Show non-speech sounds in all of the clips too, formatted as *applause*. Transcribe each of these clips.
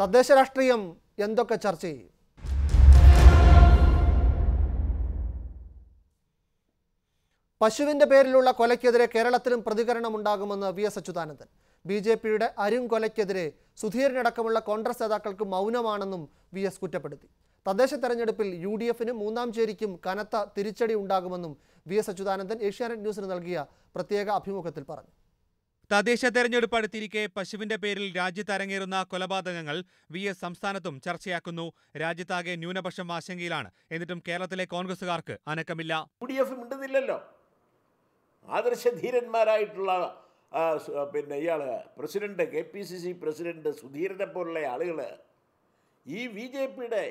തദ്ദേശ രാഷ്ട്രീയം എന്തൊക്കെ ചർച്ച ചെയ്യും? പശുവിന്റെ പേരിലുള്ള കൊലയ്ക്കെതിരെ കേരളത്തിലും പ്രതികരണമുണ്ടാകുമെന്ന് V S Achuthanandan. B J പിയുടെ അരും കൊലയ്ക്കെതിരെ സുധീരനടക്കമുള്ള കോൺഗ്രസ് നേതാക്കൾക്ക് മൗനമാണെന്നും വി എസ് കുറ്റപ്പെടുത്തി. തദ്ദേശ തെരഞ്ഞെടുപ്പിൽ യു ഡി എഫിന് മൂന്നാം ചേരിക്കും കനത്ത തിരിച്ചടി ഉണ്ടാകുമെന്നും വി എസ് അച്യുതാനന്ദൻ ഏഷ്യാനെറ്റ് ന്യൂസിന് നൽകിയ പ്രത്യേക അഭിമുഖത്തിൽ പറഞ്ഞു. തദ്ദേശ തെരഞ്ഞെടുപ്പ് അടുത്തിരിക്കെ പശുവിന്റെ പേരിൽ രാജ്യത്ത് അരങ്ങേറുന്ന കൊലപാതകങ്ങൾ വി എസ് സംസ്ഥാനത്തും ചർച്ചയാക്കുന്നു. രാജ്യത്താകെ ന്യൂനപക്ഷം ആശങ്കയിലാണ്. എന്നിട്ടും കേരളത്തിലെ കോൺഗ്രസുകാർക്ക് അനക്കമില്ല. ആദർശധീരന്മാരായിട്ടുള്ള പിന്നെ ഇയാൾ president K P C C president സുധീരനെ പോലുള്ള ആളുകൾ ഈ ബി ജെ പിയുടെ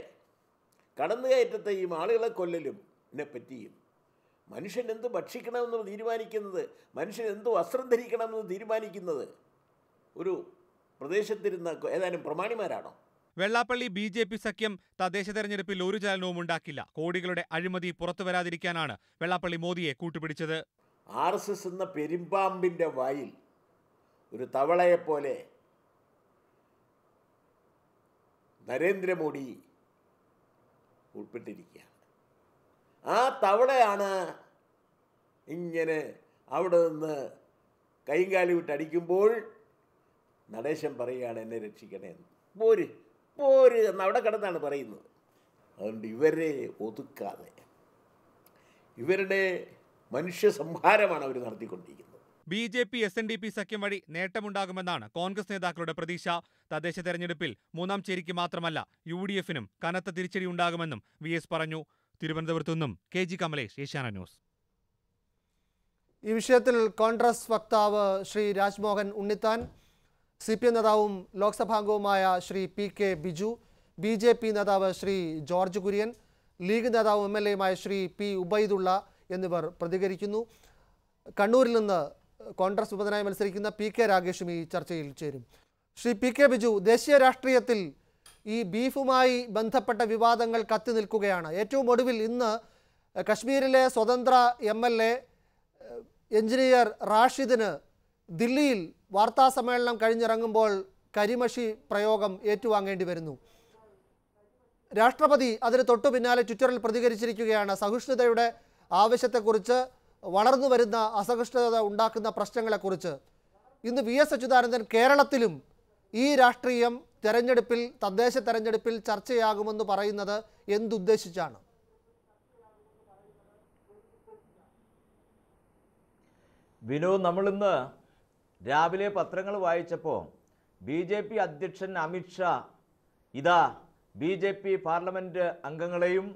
കടന്നുകയറ്റത്തെയും ആളുകളെ കൊല്ലലും പറ്റിയും മനുഷ്യൻ എന്ത് ഭക്ഷിക്കണമെന്ന് തീരുമാനിക്കുന്നത്? മനുഷ്യൻ എന്ത് വസ്ത്രം ധരിക്കണമെന്ന് തീരുമാനിക്കുന്നത്? ഒരു പ്രദേശത്തിരുന്ന ഏതാനും പ്രമാണിമാരാണോ? വെള്ളാപ്പള്ളി ബി ജെ പി സഖ്യം തദ്ദേശ തെരഞ്ഞെടുപ്പിൽ ഒരു ചലനവും ഉണ്ടാക്കില്ല. കോടികളുടെ അഴിമതി പുറത്തു വരാതിരിക്കാനാണ് വെള്ളാപ്പള്ളി മോദിയെ കൂട്ടുപിടിച്ചത്. ആർ എസ് എസ് എന്ന പെരുമ്പാമ്പിന്റെ വായിൽ ഒരു തവളയെപ്പോലെ നരേന്ദ്രമോദി ഉൾപ്പെട്ടിരിക്കുകയാണ്. ആ തവളയാണ് ഇങ്ങനെ അവിടെ നിന്ന് കൈകാലി വിട്ടടിക്കുമ്പോൾ നടേശൻ പറയുകയാണ് എന്നെ രക്ഷിക്കണേ എന്ന്. പോര് പോര് എന്ന് അവിടെ കിടന്നാണ് പറയുന്നത്. അതുകൊണ്ട് ഇവരെ ഒതുക്കാതെ ഇവരുടെ മനുഷ്യ സംഹാരമാണ് അവർ നടത്തിക്കൊണ്ടിരിക്കുന്നത്. B J P S N D P സഖ്യം വഴി നേട്ടമുണ്ടാകുമെന്നാണ് കോൺഗ്രസ് നേതാക്കളുടെ പ്രതീക്ഷ. തദ്ദേശ തെരഞ്ഞെടുപ്പിൽ മൂന്നാം ചേരിക്ക് മാത്രമല്ല യു ഡി എഫിനും കനത്ത തിരിച്ചടി ഉണ്ടാകുമെന്നും വി എസ് പറഞ്ഞു. തിരുവനന്തപുരത്തു നിന്നും K G Kamalesh Asianet news. ഈ വിഷയത്തിൽ കോൺഗ്രസ് വക്താവ് Shri Rajmohan Unnithan C P M നേതാവും ലോക്സഭാംഗവുമായ Shri P K Biju B J P നേതാവ് ശ്രീ ജോർജ് കുര്യൻ ലീഗ് നേതാവും എം എൽ എയുമായ ശ്രീ പി ഉബൈദുള്ള എന്നിവർ പ്രതികരിക്കുന്നു. കണ്ണൂരിൽ നിന്ന് കോൺഗ്രസ് ഉപതനായി മത്സരിക്കുന്ന പി കെ രാഗേഷും ഈ ചർച്ചയിൽ ചേരും. ശ്രീ പി കെ ബിജു ദേശീയ രാഷ്ട്രീയത്തിൽ ഈ ബീഫുമായി ബന്ധപ്പെട്ട വിവാദങ്ങൾ കത്തി നിൽക്കുകയാണ്. ഏറ്റവും ഒടുവിൽ ഇന്ന് കശ്മീരിലെ സ്വതന്ത്ര എം എൽ എ എഞ്ചിനീയർ റാഷിദിന് ദില്ലിയിൽ വാർത്താ സമ്മേളനം കഴിഞ്ഞിറങ്ങുമ്പോൾ കരിമഷി പ്രയോഗം ഏറ്റുവാങ്ങേണ്ടി വരുന്നു. രാഷ്ട്രപതി അതിന് തൊട്ടു പിന്നാലെ ട്വിറ്ററിൽ പ്രതികരിച്ചിരിക്കുകയാണ്. സഹിഷ്ണുതയുടെ ആവശ്യത്തെക്കുറിച്ച് വളർന്നു വരുന്ന അസഹിഷ്ണുത ഉണ്ടാക്കുന്ന പ്രശ്നങ്ങളെക്കുറിച്ച്. ഇന്ന് വി എസ് അച്യുതാനന്ദൻ കേരളത്തിലും ഈ രാഷ്ട്രീയം തെരഞ്ഞെടുപ്പിൽ തദ്ദേശ തെരഞ്ഞെടുപ്പിൽ ചർച്ചയാകുമെന്ന് പറയുന്നത് എന്തുദ്ദേശിച്ചാണ്? വിനു നമ്മളിന്ന് രാവിലെ പത്രങ്ങൾ വായിച്ചപ്പോൾ ബി ജെ പി അധ്യക്ഷൻ അമിത്ഷാ ഇതാ ബി ജെ പി പാർലമെന്റ് അംഗങ്ങളെയും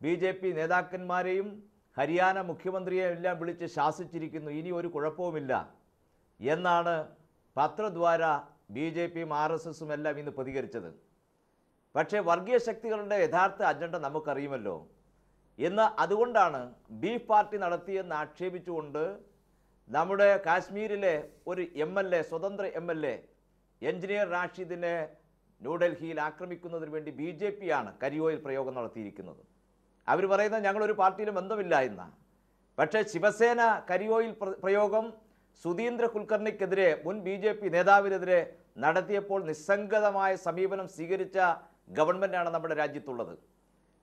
ബി ജെ പി നേതാക്കന്മാരെയും ഹരിയാന മുഖ്യമന്ത്രിയെ എല്ലാം വിളിച്ച് ശാസിച്ചിരിക്കുന്നു. ഇനി ഒരു കുഴപ്പവുമില്ല എന്നാണ് പത്രദ്വാര ബി ജെ പിയും ആർ എസ് എസും എല്ലാം ഇന്ന് പ്രതികരിച്ചത്. പക്ഷേ വർഗീയ ശക്തികളുടെ യഥാർത്ഥ അജണ്ട നമുക്കറിയുമല്ലോ. എന്ന് അതുകൊണ്ടാണ് ബീഫ് പാർട്ടി നടത്തിയെന്ന് ആക്ഷേപിച്ചുകൊണ്ട് നമ്മുടെ കാശ്മീരിലെ ഒരു എം എൽ എ സ്വതന്ത്ര എം എൽ എ എഞ്ചിനീയർ റാഷിദിനെ ന്യൂഡൽഹിയിൽ ആക്രമിക്കുന്നതിന് വേണ്ടി ബി ജെ പി ആണ് കരിയോയിൽ പ്രയോഗം നടത്തിയിരിക്കുന്നത്. അവർ പറയുന്നത് ഞങ്ങളൊരു പാർട്ടിയിലും ബന്ധമില്ല എന്നാണ് പക്ഷേ ശിവസേന കരിയോയിൽ പ്രയോഗം സുധീന്ദ്ര കുൽക്കർണിക്കെതിരെ മുൻ ബി ജെ പി നേതാവിനെതിരെ നടത്തിയപ്പോൾ നിസ്സംഗതമായ സമീപനം സ്വീകരിച്ച ഗവൺമെന്റാണ് നമ്മുടെ രാജ്യത്തുള്ളത്.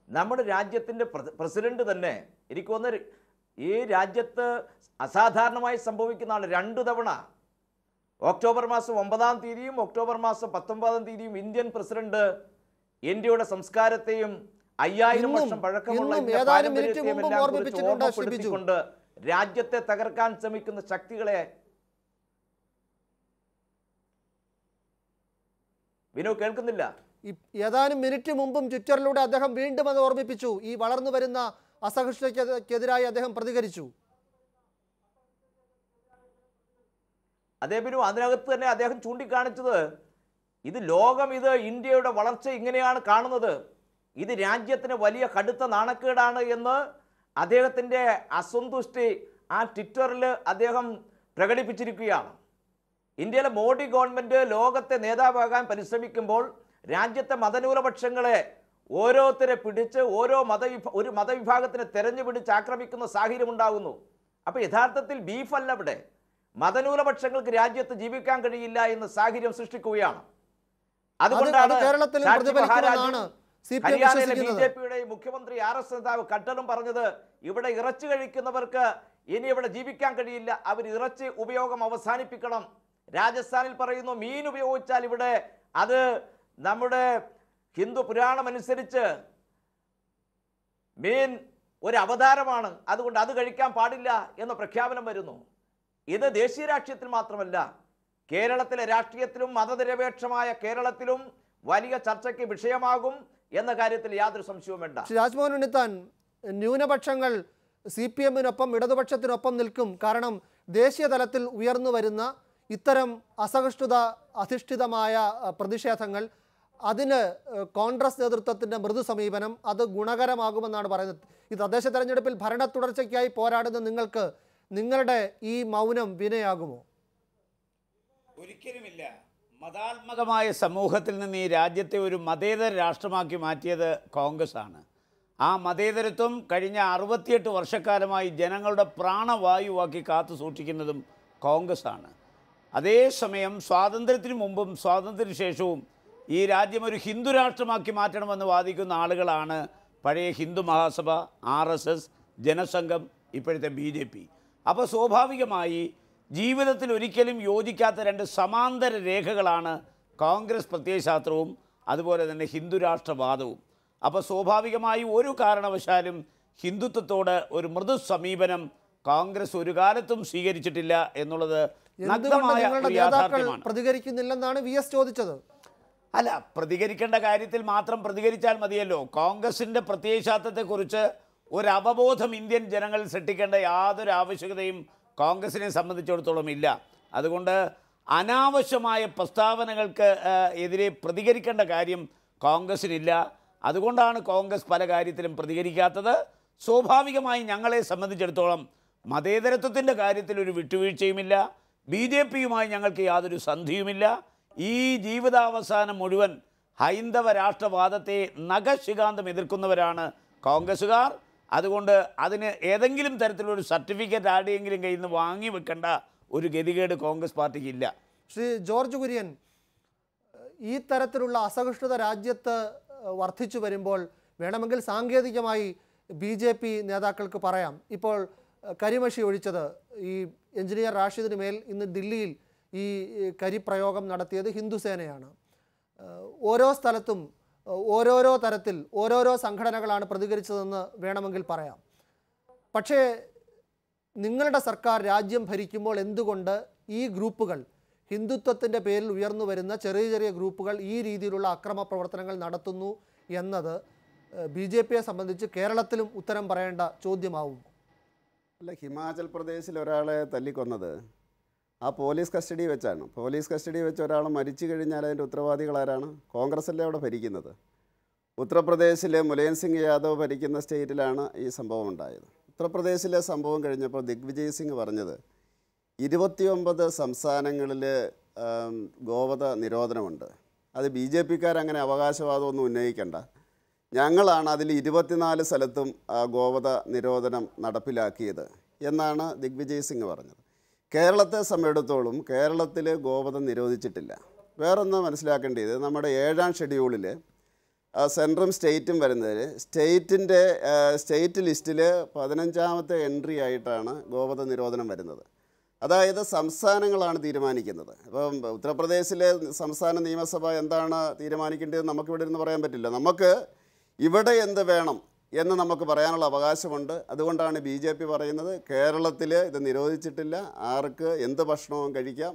നമ്മുടെ രാജ്യത്തിന്റെ പ്രസിഡന്റ് തന്നെ എനിക്ക് വന്ന ഈ രാജ്യത്ത് അസാധാരണമായി സംഭവിക്കുന്നതാണ് രണ്ടു തവണ. ഒക്ടോബർ മാസം ഒമ്പതാം തീയതിയും ഒക്ടോബർ മാസം പത്തൊമ്പതാം തീയതിയും ഇന്ത്യൻ പ്രസിഡന്റ് ഇന്ത്യയുടെ സംസ്കാരത്തെയും അയ്യായിരം വർഷം പഴക്കമുള്ള രാജ്യത്തെ തകർക്കാൻ ശ്രമിക്കുന്ന ശക്തികളെ വിനു കേൾക്കുന്നില്ല. ഏതാനും മിനിറ്റ് മുമ്പും ട്വിറ്ററിലൂടെ അദ്ദേഹം വീണ്ടും അത് ഓർമ്മിപ്പിച്ചു. ഈ വളർന്നു വരുന്ന അസഹിഷ്ണുതയ്ക്കെതിരായി അദ്ദേഹം പ്രതികരിച്ചു. അതേ പിന്നെ അതിനകത്ത് തന്നെ അദ്ദേഹം ചൂണ്ടിക്കാണിച്ചത് ഇത് ലോകം ഇത് ഇന്ത്യയുടെ വളർച്ച ഇങ്ങനെയാണ് കാണുന്നത്. ഇത് രാജ്യത്തിന് വലിയ കടുത്ത നാണക്കേടാണ് എന്ന് അദ്ദേഹത്തിന്റെ അസന്തുഷ്ടി ആ ട്വിറ്ററിൽ അദ്ദേഹം പ്രകടിപ്പിച്ചിരിക്കുകയാണ്. ഇന്ത്യയിലെ മോഡി ഗവൺമെന്റ് ലോകത്തെ നേതാവാകാൻ പരിശ്രമിക്കുമ്പോൾ രാജ്യത്തെ മതന്യൂനപക്ഷങ്ങളെ ഓരോരുത്തരെ പിടിച്ച് ഓരോ മതവിഭ ഒരു മതവിഭാഗത്തിനെ തെരഞ്ഞു പിടിച്ച് ആക്രമിക്കുന്ന സാഹചര്യം ഉണ്ടാകുന്നു. അപ്പോൾ യഥാർത്ഥത്തിൽ ബീഫല്ല ഇവിടെ. മതന്യൂനപക്ഷങ്ങൾക്ക് രാജ്യത്ത് ജീവിക്കാൻ കഴിയില്ല എന്ന സാഹചര്യം സൃഷ്ടിക്കുകയാണ്. അതുകൊണ്ടാണ് അത് ഹരിയാനയിലെ ബി ജെ പിയുടെ മുഖ്യമന്ത്രി ആർ എസ് നേതാവ് കട്ടലും പറഞ്ഞത് ഇവിടെ ഇറച്ചി കഴിക്കുന്നവർക്ക് ഇനി ഇവിടെ ജീവിക്കാൻ കഴിയില്ല. അവർ ഇറച്ചി ഉപയോഗം അവസാനിപ്പിക്കണം. രാജസ്ഥാനിൽ പറയുന്നു മീൻ ഉപയോഗിച്ചാൽ ഇവിടെ അത് നമ്മുടെ ഹിന്ദു പുരാണമനുസരിച്ച് മീൻ ഒരു അവതാരമാണ്. അതുകൊണ്ട് അത് കഴിക്കാൻ പാടില്ല എന്ന പ്രഖ്യാപനം വരുന്നു. ഇത് ദേശീയ രാഷ്ട്രീയത്തിൽ മാത്രമല്ല കേരളത്തിലെ രാഷ്ട്രീയത്തിലും മതനിരപേക്ഷമായ കേരളത്തിലും വലിയ ചർച്ചയ്ക്ക് വിഷയമാകും. എന്ന കാര്യത്തിൽ യാതൊരു സംശയവും വേണ്ട. രാജ്മോഹൻ ഉണ്ണിത്താൻ ന്യൂനപക്ഷങ്ങൾ സി പി എമ്മിനൊപ്പം ഇടതുപക്ഷത്തിനൊപ്പം നിൽക്കും കാരണം ദേശീയ തലത്തിൽ ഉയർന്നു വരുന്ന ഇത്തരം അസഹിഷ്ണുത അധിഷ്ഠിതമായ പ്രതിഷേധങ്ങൾ അതിന് കോൺഗ്രസ് നേതൃത്വത്തിന്റെ മൃദു സമീപനം അത് ഗുണകരമാകുമെന്നാണ് പറയുന്നത്. ഈ തദ്ദേശ തെരഞ്ഞെടുപ്പിൽ ഭരണ തുടർച്ചയ്ക്കായി പോരാടുന്ന നിങ്ങൾക്ക് നിങ്ങളുടെ ഈ മൗനം വിനയാകുമോ? ഒരിക്കലുമില്ല. മതാത്മകമായ സമൂഹത്തിൽ നിന്ന് ഈ രാജ്യത്തെ ഒരു മതേതര രാഷ്ട്രമാക്കി മാറ്റിയത് കോൺഗ്രസ് ആണ് ആ മതേതരത്വം കഴിഞ്ഞ അറുപത്തിയെട്ട് വർഷക്കാലമായി ജനങ്ങളുടെ പ്രാണവായുവാക്കി കാത്തു സൂക്ഷിക്കുന്നതും കോൺഗ്രസ് ആണ് അതേസമയം സ്വാതന്ത്ര്യത്തിന് മുമ്പും സ്വാതന്ത്ര്യത്തിന് ശേഷവും ഈ രാജ്യം ഒരു ഹിന്ദു രാഷ്ട്രമാക്കി മാറ്റണമെന്ന് വാദിക്കുന്ന ആളുകളാണ് പഴയ Hindu Mahasabha R S S Janasangham ഇപ്പോഴത്തെ ബി ജെ പി. അപ്പോൾ സ്വാഭാവികമായി ജീവിതത്തിൽ ഒരിക്കലും യോജിക്കാത്ത രണ്ട് സമാന്തര രേഖകളാണ് കോൺഗ്രസ് പ്രത്യയശാസ്ത്രവും അതുപോലെ തന്നെ ഹിന്ദുരാഷ്ട്രവാദവും അപ്പോൾ സ്വാഭാവികമായി ഒരു കാരണവശാലും ഹിന്ദുത്വത്തോട് ഒരു മൃദു സമീപനം കോൺഗ്രസ് ഒരു കാലത്തും സ്വീകരിച്ചിട്ടില്ല എന്നുള്ളത് പ്രതികരിക്കുന്നില്ലെന്നാണ് വി എസ് ചോദിച്ചത്? അല്ല പ്രതികരിക്കേണ്ട കാര്യത്തിൽ മാത്രം പ്രതികരിച്ചാൽ മതിയല്ലോ. കോൺഗ്രസിന്റെ പ്രത്യയശാസ്ത്രത്തെക്കുറിച്ച് ഒരു അവബോധം ഇന്ത്യൻ ജനങ്ങളിൽ സൃഷ്ടിക്കേണ്ട യാതൊരു ആവശ്യകതയും കോൺഗ്രസിനെ സംബന്ധിച്ചിടത്തോളം ഇല്ല. അതുകൊണ്ട് അനാവശ്യമായ പ്രസ്താവനകൾക്ക് എതിരെ പ്രതികരിക്കേണ്ട കാര്യം കോൺഗ്രസിനില്ല. അതുകൊണ്ടാണ് കോൺഗ്രസ് പല കാര്യത്തിലും പ്രതികരിക്കാത്തത്. സ്വാഭാവികമായി ഞങ്ങളെ സംബന്ധിച്ചിടത്തോളം മതേതരത്വത്തിന്റെ കാര്യത്തിൽ ഒരു വിട്ടുവീഴ്ചയുമില്ല. ബി ജെ പിയുമായി ഞങ്ങൾക്ക് യാതൊരു സന്ധിയുമില്ല. ഈ ജീവിതാവസാനം മുഴുവൻ ഹൈന്ദവ രാഷ്ട്രവാദത്തെ നഖശികാന്തം എതിർക്കുന്നവരാണ് കോൺഗ്രസ്സുകാർ. അതുകൊണ്ട് അതിന് ഏതെങ്കിലും തരത്തിലൊരു സർട്ടിഫിക്കറ്റ് ആരുടെയെങ്കിലും കയ്യിൽ നിന്ന് വാങ്ങി വെക്കേണ്ട ഒരു ഗതികേട് കോൺഗ്രസ് പാർട്ടിക്ക് ഇല്ല ശ്രീ ജോർജ് കുര്യൻ ഈ തരത്തിലുള്ള അസഹിഷ്ണുത രാജ്യത്ത് വർദ്ധിച്ചു വരുമ്പോൾ വേണമെങ്കിൽ സാങ്കേതികമായി ബി ജെ പി നേതാക്കൾക്ക് പറയാം. ഇപ്പോൾ കരിമഷി ഒഴിച്ചത് ഈ എഞ്ചിനീയർ റാഷിദിന് മേൽ ഇന്ന് ദില്ലിയിൽ ഈ കരിപ്രയോഗം നടത്തിയത് ഹിന്ദുസേനയാണ്. ഓരോ സ്ഥലത്തും ഓരോരോ തരത്തിൽ ഓരോരോ സംഘടനകളാണ് പ്രതികരിച്ചതെന്ന് വേണമെങ്കിൽ പറയാം. പക്ഷേ നിങ്ങളുടെ സർക്കാർ രാജ്യം ഭരിക്കുമ്പോൾ എന്തുകൊണ്ട് ഈ ഗ്രൂപ്പുകൾ ഹിന്ദുത്വത്തിന്റെ പേരിൽ ഉയർന്നു വരുന്ന ചെറിയ ചെറിയ ഗ്രൂപ്പുകൾ ഈ രീതിയിലുള്ള അക്രമ പ്രവർത്തനങ്ങൾ നടത്തുന്നു എന്നത് ബി ജെ പിയെ സംബന്ധിച്ച് കേരളത്തിലും ഉത്തരം പറയേണ്ട ചോദ്യമാവും അല്ല ഹിമാചൽ പ്രദേശിൽ ഒരാളെ തല്ലിക്കൊന്നത് ആ പോലീസ് കസ്റ്റഡി വെച്ചാണ്. പോലീസ് കസ്റ്റഡി വെച്ച് ഒരാൾ മരിച്ചു കഴിഞ്ഞാൽ അതിന്റെ ഉത്തരവാദികൾ ആരാണ്? കോൺഗ്രസ്സല്ലേ അവിടെ ഭരിക്കുന്നത്? ഉത്തർപ്രദേശിലെ മുലയൻ സിംഗ് യാദവ് ഭരിക്കുന്ന സ്റ്റേറ്റിലാണ് ഈ സംഭവം ഉണ്ടായത്. ഉത്തർപ്രദേശിലെ സംഭവം കഴിഞ്ഞപ്പോൾ ദിഗ്വിജയ് സിംഗ് പറഞ്ഞത് ഇരുപത്തിയൊമ്പത് സംസ്ഥാനങ്ങളിൽ ഗോവധ നിരോധനമുണ്ട്. അത് ബി ജെ പിക്കാരങ്ങനെ അവകാശവാദമൊന്നും ഉന്നയിക്കണ്ട. ഞങ്ങളാണ് അതിൽ ഇരുപത്തിനാല് സ്ഥലത്തും ഗോവധ നിരോധനം നടപ്പിലാക്കിയത് എന്നാണ് ദിഗ്വിജയ് സിംഗ് പറഞ്ഞത്. കേരളത്തെ സംബന്ധിച്ചിടത്തോളം കേരളത്തിൽ ഗോവധം നിരോധിച്ചിട്ടില്ല. വേറൊന്ന് മനസ്സിലാക്കേണ്ടത് നമ്മുടെ ഏഴാം ഷെഡ്യൂളിൽ സെൻട്രും സ്റ്റേറ്റും വരുന്നതിൽ സ്റ്റേറ്റിന്റെ സ്റ്റേറ്റ് ലിസ്റ്റിൽ പതിനഞ്ചാമത്തെ എൻട്രി ആയിട്ടാണ് ഗോവധ നിരോധനം വരുന്നത്. അതായത് സംസ്ഥാനങ്ങളാണ് തീരുമാനിക്കുന്നത്. ഇപ്പം ഉത്തർപ്രദേശിലെ സംസ്ഥാന നിയമസഭ എന്താണ് തീരുമാനിക്കേണ്ടത് നമുക്കിവിടെ ഇരുന്ന് പറയാൻ പറ്റില്ല. നമുക്ക് ഇവിടെ എന്ത് വേണം? എന്ന് നമുക്ക് പറയാനുള്ള അവകാശമുണ്ട്. അതുകൊണ്ടാണ് ബി ജെ പി പറയുന്നത് കേരളത്തിൽ ഇത് നിരോധിച്ചിട്ടില്ല. ആർക്ക് എന്ത് ഭക്ഷണവും കഴിക്കാം?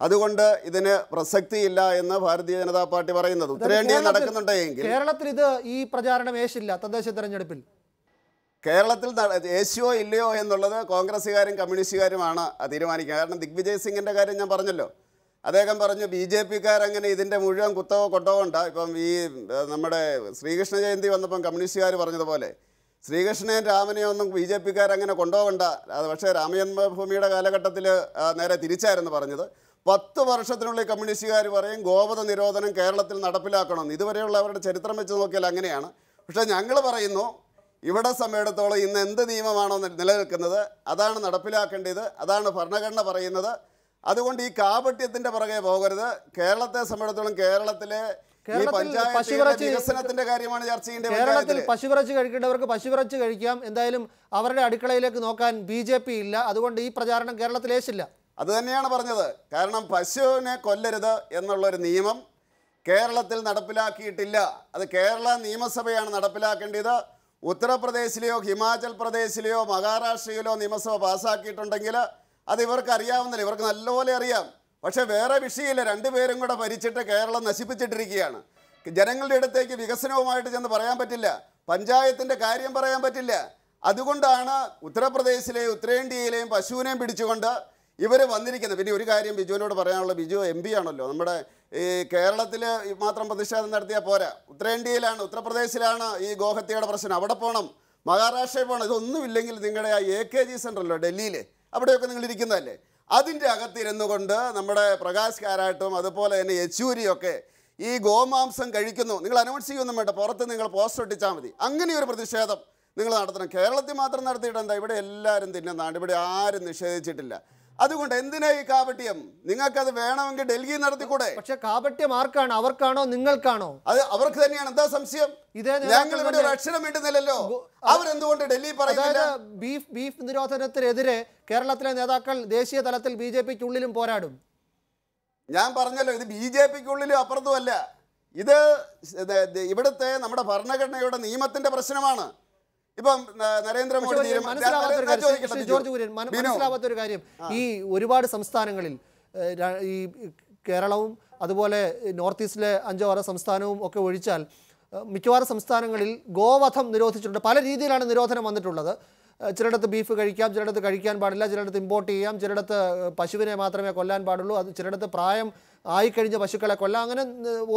അതുകൊണ്ട് ഇതിന് പ്രസക്തിയില്ല എന്ന് ഭാരതീയ ജനതാ പാർട്ടി പറയുന്നത്. ഉത്തരേന്ത്യയിൽ നടക്കുന്നുണ്ട് നടക്കുന്നുണ്ടെങ്കിൽ കേരളത്തിൽ ഇത് ഈ പ്രചാരണം ഏശില്ല തദ്ദേശ തെരഞ്ഞെടുപ്പിൽ. കേരളത്തിൽ ഏശിയോ ഇല്ലയോ എന്നുള്ളത് കോൺഗ്രസ്സുകാരും കമ്മ്യൂണിസ്റ്റുകാരുമാണ് തീരുമാനിക്കുക കാരണം ദിഗ്വിജയ് സിംഗിന്റെ കാര്യം ഞാൻ പറഞ്ഞല്ലോ. അദ്ദേഹം പറഞ്ഞു ബി ജെ പിക്കാരങ്ങനെ ഇതിന്റെ മുഴുവൻ കുത്തവോ കൊട്ടവോ ഉണ്ട്. ഇപ്പം ഈ നമ്മുടെ ശ്രീകൃഷ്ണ ജയന്തി വന്നപ്പം കമ്മ്യൂണിസ്റ്റുകാർ പറഞ്ഞതുപോലെ ശ്രീകൃഷ്ണനെയും രാമനെയും ഒന്നും ബി ജെ പിക്കാരങ്ങനെ കൊണ്ടുപോകണ്ട അത് പക്ഷേ രാമജന്മഭൂമിയുടെ കാലഘട്ടത്തിൽ നേരെ തിരിച്ചായിരുന്നു പറഞ്ഞത്. പത്ത് വർഷത്തിനുള്ളിൽ കമ്മ്യൂണിസ്റ്റുകാർ പറയും ഗോവധ നിരോധനം കേരളത്തിൽ നടപ്പിലാക്കണമെന്ന് ഇതുവരെയുള്ള അവരുടെ ചരിത്രം വെച്ച് നോക്കിയാൽ അങ്ങനെയാണ്. പക്ഷേ ഞങ്ങൾ പറയുന്നു ഇവിടെ സമയത്തോളം ഇന്ന് എന്ത് നിയമമാണോ നിലനിൽക്കുന്നത്? അതാണ് നടപ്പിലാക്കേണ്ടത്. അതാണ് ഭരണഘടന പറയുന്നത്. അതുകൊണ്ട് ഈ കാപട്യത്തിന്റെ പുറകെ പോകരുത്. കേരളത്തെ സംബന്ധിച്ചിടത്തോളം കേരളത്തിലെ വികസനത്തിന്റെ കാര്യമാണ് ചർച്ച ചെയ്യേണ്ടത് കേരളത്തിൽ. പശുവിറച്ചി കഴിക്കേണ്ടവർക്ക് പശുവിറച്ചി കഴിക്കാം. എന്തായാലും അവരുടെ അടുക്കളയിലേക്ക് നോക്കാൻ ബി ജെ പി ഇല്ല. അതുകൊണ്ട് ഈ പ്രചാരണം കേരളത്തിൽ ഏശില്ല. അത് തന്നെയാണ് പറഞ്ഞത്. കാരണം പശുവിനെ കൊല്ലരുത് എന്നുള്ളൊരു നിയമം കേരളത്തിൽ നടപ്പിലാക്കിയിട്ടില്ല. അത് കേരള നിയമസഭയാണ് നടപ്പിലാക്കേണ്ടത്. ഉത്തർപ്രദേശിലെയോ ഹിമാചൽ പ്രദേശിലെയോ മഹാരാഷ്ട്രയിലോ നിയമസഭ പാസ്സാക്കിയിട്ടുണ്ടെങ്കിൽ അത് ഇവർക്ക് അറിയാവുന്നില്ല. ഇവർക്ക് നല്ലപോലെ അറിയാം. പക്ഷേ വേറെ വിഷയമില്ല. രണ്ടുപേരും കൂടെ ഭരിച്ചിട്ട് കേരളം നശിപ്പിച്ചിട്ടിരിക്കുകയാണ്. ജനങ്ങളുടെ അടുത്തേക്ക് വികസനവുമായിട്ട് ചെന്ന് പറയാൻ പറ്റില്ല. പഞ്ചായത്തിന്റെ കാര്യം പറയാൻ പറ്റില്ല. അതുകൊണ്ടാണ് ഉത്തർപ്രദേശിലെയും ഉത്തരേന്ത്യയിലെയും പശുവിനെയും പിടിച്ചുകൊണ്ട് ഇവർ വന്നിരിക്കുന്നത്. പിന്നെ ഒരു കാര്യം ബിജുവിനോട് പറയാനുള്ള ബിജു എം പി ആണല്ലോ. നമ്മുടെ ഈ കേരളത്തിൽ മാത്രം പ്രതിഷേധം നടത്തിയാൽ പോരാ. ഉത്തരേന്ത്യയിലാണ് ഉത്തർപ്രദേശിലാണ് ഈ ഗോഹത്യയുടെ പ്രശ്നം. അവിടെ പോകണം മഹാരാഷ്ട്രയിൽ പോകണം ഇതൊന്നുമില്ലെങ്കിൽ നിങ്ങളുടെ ആ എ കെ ജി സെന്ററല്ലോ ഡൽഹിയിൽ അവിടെയൊക്കെ നിങ്ങൾ ഇരിക്കുന്നതല്ലേ? അതിന്റെ അകത്തിരുന്നു കൊണ്ട് നമ്മുടെ പ്രകാശ് കാരാട്ടും അതുപോലെ തന്നെ യെച്ചൂരിയൊക്കെ ഈ ഗോമാംസം കഴിക്കുന്നു. നിങ്ങൾ അനൗൺസ് ചെയ്യുമെന്നും വേണ്ട പുറത്ത് നിങ്ങൾ പോസ്റ്റർ ഒട്ടിച്ചാൽ മതി. അങ്ങനെ ഒരു പ്രതിഷേധം നിങ്ങൾ നടത്തണം. കേരളത്തിൽ മാത്രം നടത്തിയിട്ട് ഇവിടെ എല്ലാവരും തിന്നുന്നതാണ് ഇവിടെ ആരും നിഷേധിച്ചിട്ടില്ല. അതുകൊണ്ട് എന്തിനാ ഈ കാപട്യം? നിങ്ങൾക്കത് വേണമെങ്കിൽ ഡൽഹി നടത്തിക്കൂടെ? പക്ഷെ കാപട്യം ആർക്കാണ്? അവർക്കാണോ? നിങ്ങൾക്കാണോ? അത് അവർക്ക് തന്നെയാണ്. എന്താ സംശയം? ഞങ്ങൾ ഇവിടെ ഒരു അക്ഷരം ഇടുന്നില്ലല്ലോ അവരെന്തുകൊണ്ട് ഡൽഹി പറയുന്നത് ബീഫ് ബീഫ് നിരോധനത്തിനെതിരെ കേരളത്തിലെ നേതാക്കൾ ദേശീയ തലത്തിൽ ബി ജെ പിക്കുള്ളിലും പോരാടും. ഞാൻ പറഞ്ഞല്ലോ ഇത് ബി ജെ പിക്കുള്ളിലും അപ്പുറത്തും അല്ല ഇത് ഇത് ഇത് ഇവിടുത്തെ നമ്മുടെ ഭരണഘടനയുടെ നിയമത്തിന്റെ പ്രശ്നമാണ്. ഇപ്പം നരേന്ദ്രമോദി. ജോർജ് കുര്യൻ മന- മനസ്സിലാവാത്ത ഒരു കാര്യം. ഈ ഒരുപാട് സംസ്ഥാനങ്ങളിൽ ഈ കേരളവും അതുപോലെ നോർത്ത് ഈസ്റ്റിലെ അഞ്ചോ ആറോ സംസ്ഥാനവും ഒക്കെ ഒഴിച്ചാൽ മിക്കവാറും സംസ്ഥാനങ്ങളിൽ ഗോവധം നിരോധിച്ചിട്ടുണ്ട്. പല രീതിയിലാണ് നിരോധനം വന്നിട്ടുള്ളത്. ചിലയിടത്ത് ബീഫ് കഴിക്കാം ചിലയിടത്ത് കഴിക്കാൻ പാടില്ല ചിലയിടത്ത് ഇമ്പോർട്ട് ചെയ്യാം ചിലയിടത്ത് പശുവിനെ മാത്രമേ കൊല്ലാൻ പാടുള്ളൂ അത് ചിലയിടത്ത് പ്രായം ആയിക്കഴിഞ്ഞ പശുക്കളെ കൊല്ലാം. അങ്ങനെ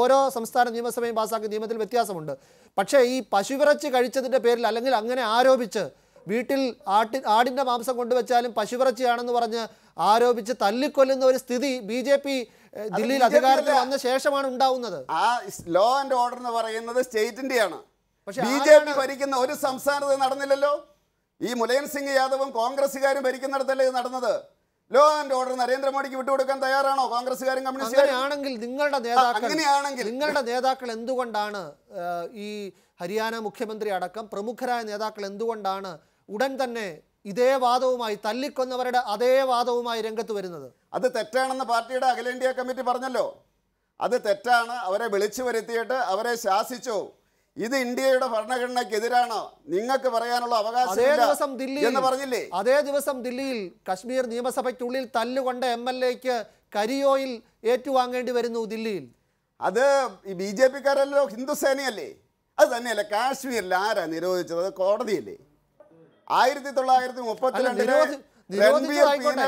ഓരോ സംസ്ഥാന നിയമസഭയും പാസ്സാക്കിയ നിയമത്തിൽ വ്യത്യാസമുണ്ട്. പക്ഷേ ഈ പശുവിറച്ചി കഴിച്ചതിന്റെ പേരിൽ അല്ലെങ്കിൽ അങ്ങനെ ആരോപിച്ച് വീട്ടിൽ ആട്ടി ആടിന്റെ മാംസം കൊണ്ടുവച്ചാലും പശുവിറച്ചിയാണെന്ന് പറഞ്ഞ് ആരോപിച്ച് തല്ലിക്കൊല്ലുന്ന ഒരു സ്ഥിതി ബി ജെ പി ദില്ലിയിൽ അധികാരത്തിൽ വന്ന ശേഷമാണ് ഉണ്ടാവുന്നത്. ആ ലോ ആൻഡ് ഓർഡർ എന്ന് പറയുന്നത് സ്റ്റേറ്റിന്റെയാണ്. പക്ഷേ ബി ജെ പി ഭരിക്കുന്ന ഒരു സംസ്ഥാനത്ത് നടന്നില്ലല്ലോ. ഈ മുലയൻ സിംഗ് യാദവും കോൺഗ്രസ്സുകാരും ഭരിക്കുന്നിടത്തല്ലേ ഇത് നടന്നത്? ലോ ആൻഡ് ഓർഡർ നരേന്ദ്രമോദിക്ക് വിട്ടുകൊടുക്കാൻ തയ്യാറാണോ? കോൺഗ്രസ്സുകാരും കമ്മ്യൂണിസ്റ്റുകാരും? അങ്ങനെയാണെങ്കിൽ നിങ്ങളുടെ നേതാക്കൾ അങ്ങനെയാണെങ്കിൽ- നിങ്ങളുടെ നേതാക്കൾ എന്തുകൊണ്ടാണ് ഈ ഹരിയാന മുഖ്യമന്ത്രി അടക്കം പ്രമുഖരായ നേതാക്കൾ എന്തുകൊണ്ടാണ് ഉടൻ തന്നെ ഇതേ വാദവുമായി തല്ലിക്കൊന്നവരുടെ അതേ വാദവുമായി രംഗത്ത് വരുന്നത്? അത് തെറ്റാണെന്ന് പാർട്ടിയുടെ അഖിലേന്ത്യാ കമ്മിറ്റി പറഞ്ഞല്ലോ. അത് തെറ്റാണ്. അവരെ വിളിച്ചു വരുത്തിയിട്ട് അവരെ ശാസിച്ചു. ഇത് ഇന്ത്യയുടെ ഭരണഘടനയ്ക്കെതിരാണ്. നിങ്ങൾക്ക് പറയാനുള്ള അതേ ദിവസം ദില്ലി എന്ന് പറഞ്ഞില്ലേ? അതേ ദിവസം ദില്ലിയിൽ കശ്മീർ നിയമസഭയ്ക്കുള്ളിൽ തല്ലുകൊണ്ട എം എൽ എക്ക് കരിയോയിൽ ഏറ്റുവാങ്ങേണ്ടി വരുന്നു ദില്ലിയിൽ. അത് ഈ ബി ജെ പിക്കാരല്ലോ ഹിന്ദുസേനയല്ലേ? അത് തന്നെയല്ലേ കാശ്മീരിൽ ആരാ നിരോധിച്ചത്? അത് കോടതിയല്ലേ? ആയിരത്തി തൊള്ളായിരത്തി മുപ്പത്തിരണ്ടിൽ മുപ്പത്തിരണ്ടിലെ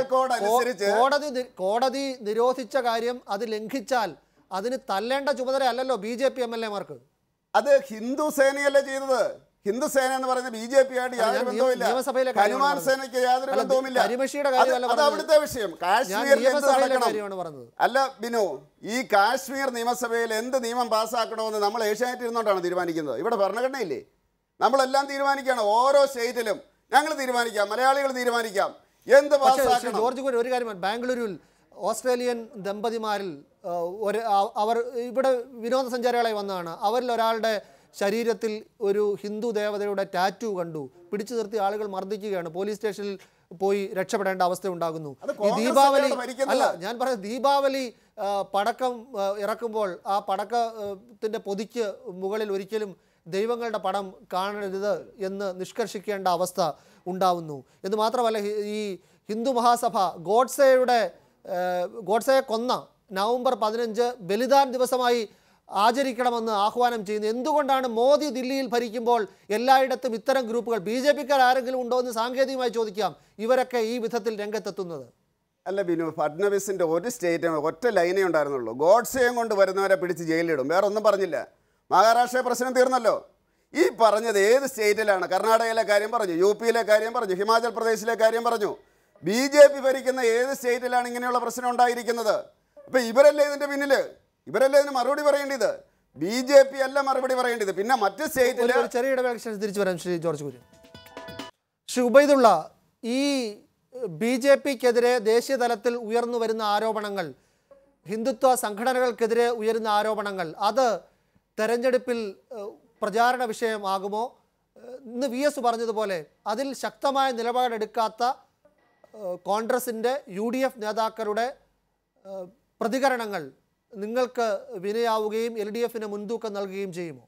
കോടതി കോടതി നിരോധിച്ച കാര്യം അത് ലംഘിച്ചാൽ അതിന് തല്ലേണ്ട ചുമതല അല്ലല്ലോ B J P M L എമാർക്ക് അത് ഹിന്ദു സേനയല്ലേ ചെയ്തത്? ഹിന്ദു സേന എന്ന് പറയുന്നത് ബി ജെ പി ആയിട്ട് യാതൊരു ബന്ധവുമില്ല. ഹനുമാൻ സേനയ്ക്ക് യാതൊരു ബന്ധവുമില്ല. അത്. അവിടുത്തെ വിഷയം. കാശ്മീർ കാശ്മീരിൽ എന്ത് നടക്കണം? അല്ല ബിനു ഈ കാശ്മീർ നിയമസഭയിൽ എന്ത് നിയമം പാസ്സാക്കണമെന്ന് നമ്മൾ ഏഷ്യാനെറ്റ് ഇരുന്നോണ്ടാണ് തീരുമാനിക്കുന്നത്. ഇവിടെ ഭരണഘടനയില്ലേ? നമ്മളെല്ലാം തീരുമാനിക്കുകയാണ്. ഓരോ സ്റ്റേറ്റിലും ഞങ്ങൾ തീരുമാനിക്കാം മലയാളികൾ തീരുമാനിക്കാം. എന്ത് പാസ്സാക്കണം? ജോർജ് ഒരു കാര്യം ബാംഗ്ലൂരിൽ ഓസ്ട്രേലിയൻ ദമ്പതിമാരിൽ ഒരു അവർ ഇവിടെ വിനോദസഞ്ചാരികളായി വന്നതാണ്. അവരിൽ ഒരാളുടെ ശരീരത്തിൽ ഒരു ഹിന്ദു ദേവതയുടെ ടാറ്റു കണ്ടു. പിടിച്ചു നിർത്തി ആളുകൾ മർദ്ദിക്കുകയാണ്. പോലീസ് സ്റ്റേഷനിൽ പോയി രക്ഷപ്പെടേണ്ട അവസ്ഥ ഉണ്ടാകുന്നു. ഈ ദീപാവലി അല്ലേ ഞാൻ പറയാം ദീപാവലി പടക്കം ഇറക്കുമ്പോൾ ആ പടക്കത്തിന്റെ പൊതിക്ക് മുകളിൽ ഒരിക്കലും ദൈവങ്ങളുടെ പടം കാണരുത് എന്ന് നിഷ്കർഷിക്കേണ്ട അവസ്ഥ ഉണ്ടാവുന്നു. എന്ന് മാത്രമല്ല ഈ ഹിന്ദു മഹാസഭ ഗോഡ്സെയുടെ ഗോഡ്സെയെ കൊന്ന നവംബർ പതിനഞ്ച് ബലിദാൻ ദിവസമായി ആചരിക്കണമെന്ന് ആഹ്വാനം ചെയ്യുന്നു. എന്തുകൊണ്ടാണ് മോദി ദില്ലിയിൽ ഭരിക്കുമ്പോൾ എല്ലായിടത്തും ഇത്തരം ഗ്രൂപ്പുകൾ? ബി ജെ പിക്കാർ ആരെങ്കിലും ഉണ്ടോ എന്ന് സാങ്കേതികമായി ചോദിക്കാം. ഇവരൊക്കെ ഈ വിധത്തിൽ രംഗത്തെത്തുന്നത്. അല്ല ബിനു ഫഡ്നവിസിന്റെ ഒരു സ്റ്റേറ്റ് ഒറ്റ ലൈനേ ഉണ്ടായിരുന്നുള്ളൂ. ഗോഡ്സേയും കൊണ്ട് വരുന്നവരെ പിടിച്ച് ജയിലിലിടും. വേറെ ഒന്നും പറഞ്ഞില്ല. മഹാരാഷ്ട്ര പ്രശ്നം തീർന്നല്ലോ. ഈ പറഞ്ഞത് ഏത് സ്റ്റേറ്റിലാണ്? കർണാടകയിലെ കാര്യം പറഞ്ഞു യു പിയിലെ കാര്യം പറഞ്ഞു ഹിമാചൽ പ്രദേശിലെ കാര്യം പറഞ്ഞു. ബി ജെ പി ഭരിക്കുന്ന ഏത് സ്റ്റേറ്റിലാണ് ഇങ്ങനെയുള്ള പ്രശ്നം ഉണ്ടായിരിക്കുന്നത്? അപ്പൊ ഇവരല്ലേ ഇതിന്റെ പിന്നിൽ? ഇവരല്ലേ ഇതിന് മറുപടി പറയേണ്ടത്? ബി ജെ പി അല്ല മറുപടി പറയേണ്ടത്. പിന്നെ മറ്റ് സ്റ്റേറ്റിൽ ചെറിയ തിരിച്ചു വരാം ശ്രീ ജോർജ് കുര്യൻ. ശ്രീ ഉബൈദുള്ള ഈ ബി ജെ പിക്കെതിരെ ദേശീയ തലത്തിൽ ഉയർന്നു വരുന്ന ആരോപണങ്ങൾ ഹിന്ദുത്വ സംഘടനകൾക്കെതിരെ ഉയരുന്ന ആരോപണങ്ങൾ അത് തെരഞ്ഞെടുപ്പിൽ പ്രചാരണ വിഷയമാകുമോ? ഇന്ന് വി എസ് പറഞ്ഞതുപോലെ അതിൽ ശക്തമായ നിലപാടെടുക്കാത്ത കോൺഗ്രസിന്റെ യു ഡി എഫ് നേതാക്കളുടെ പ്രതികരണങ്ങൾ നിങ്ങൾക്ക് വിനയാവുകയും എൽ ഡി എഫിന് മുൻതൂക്കം നൽകുകയും ചെയ്യുമോ?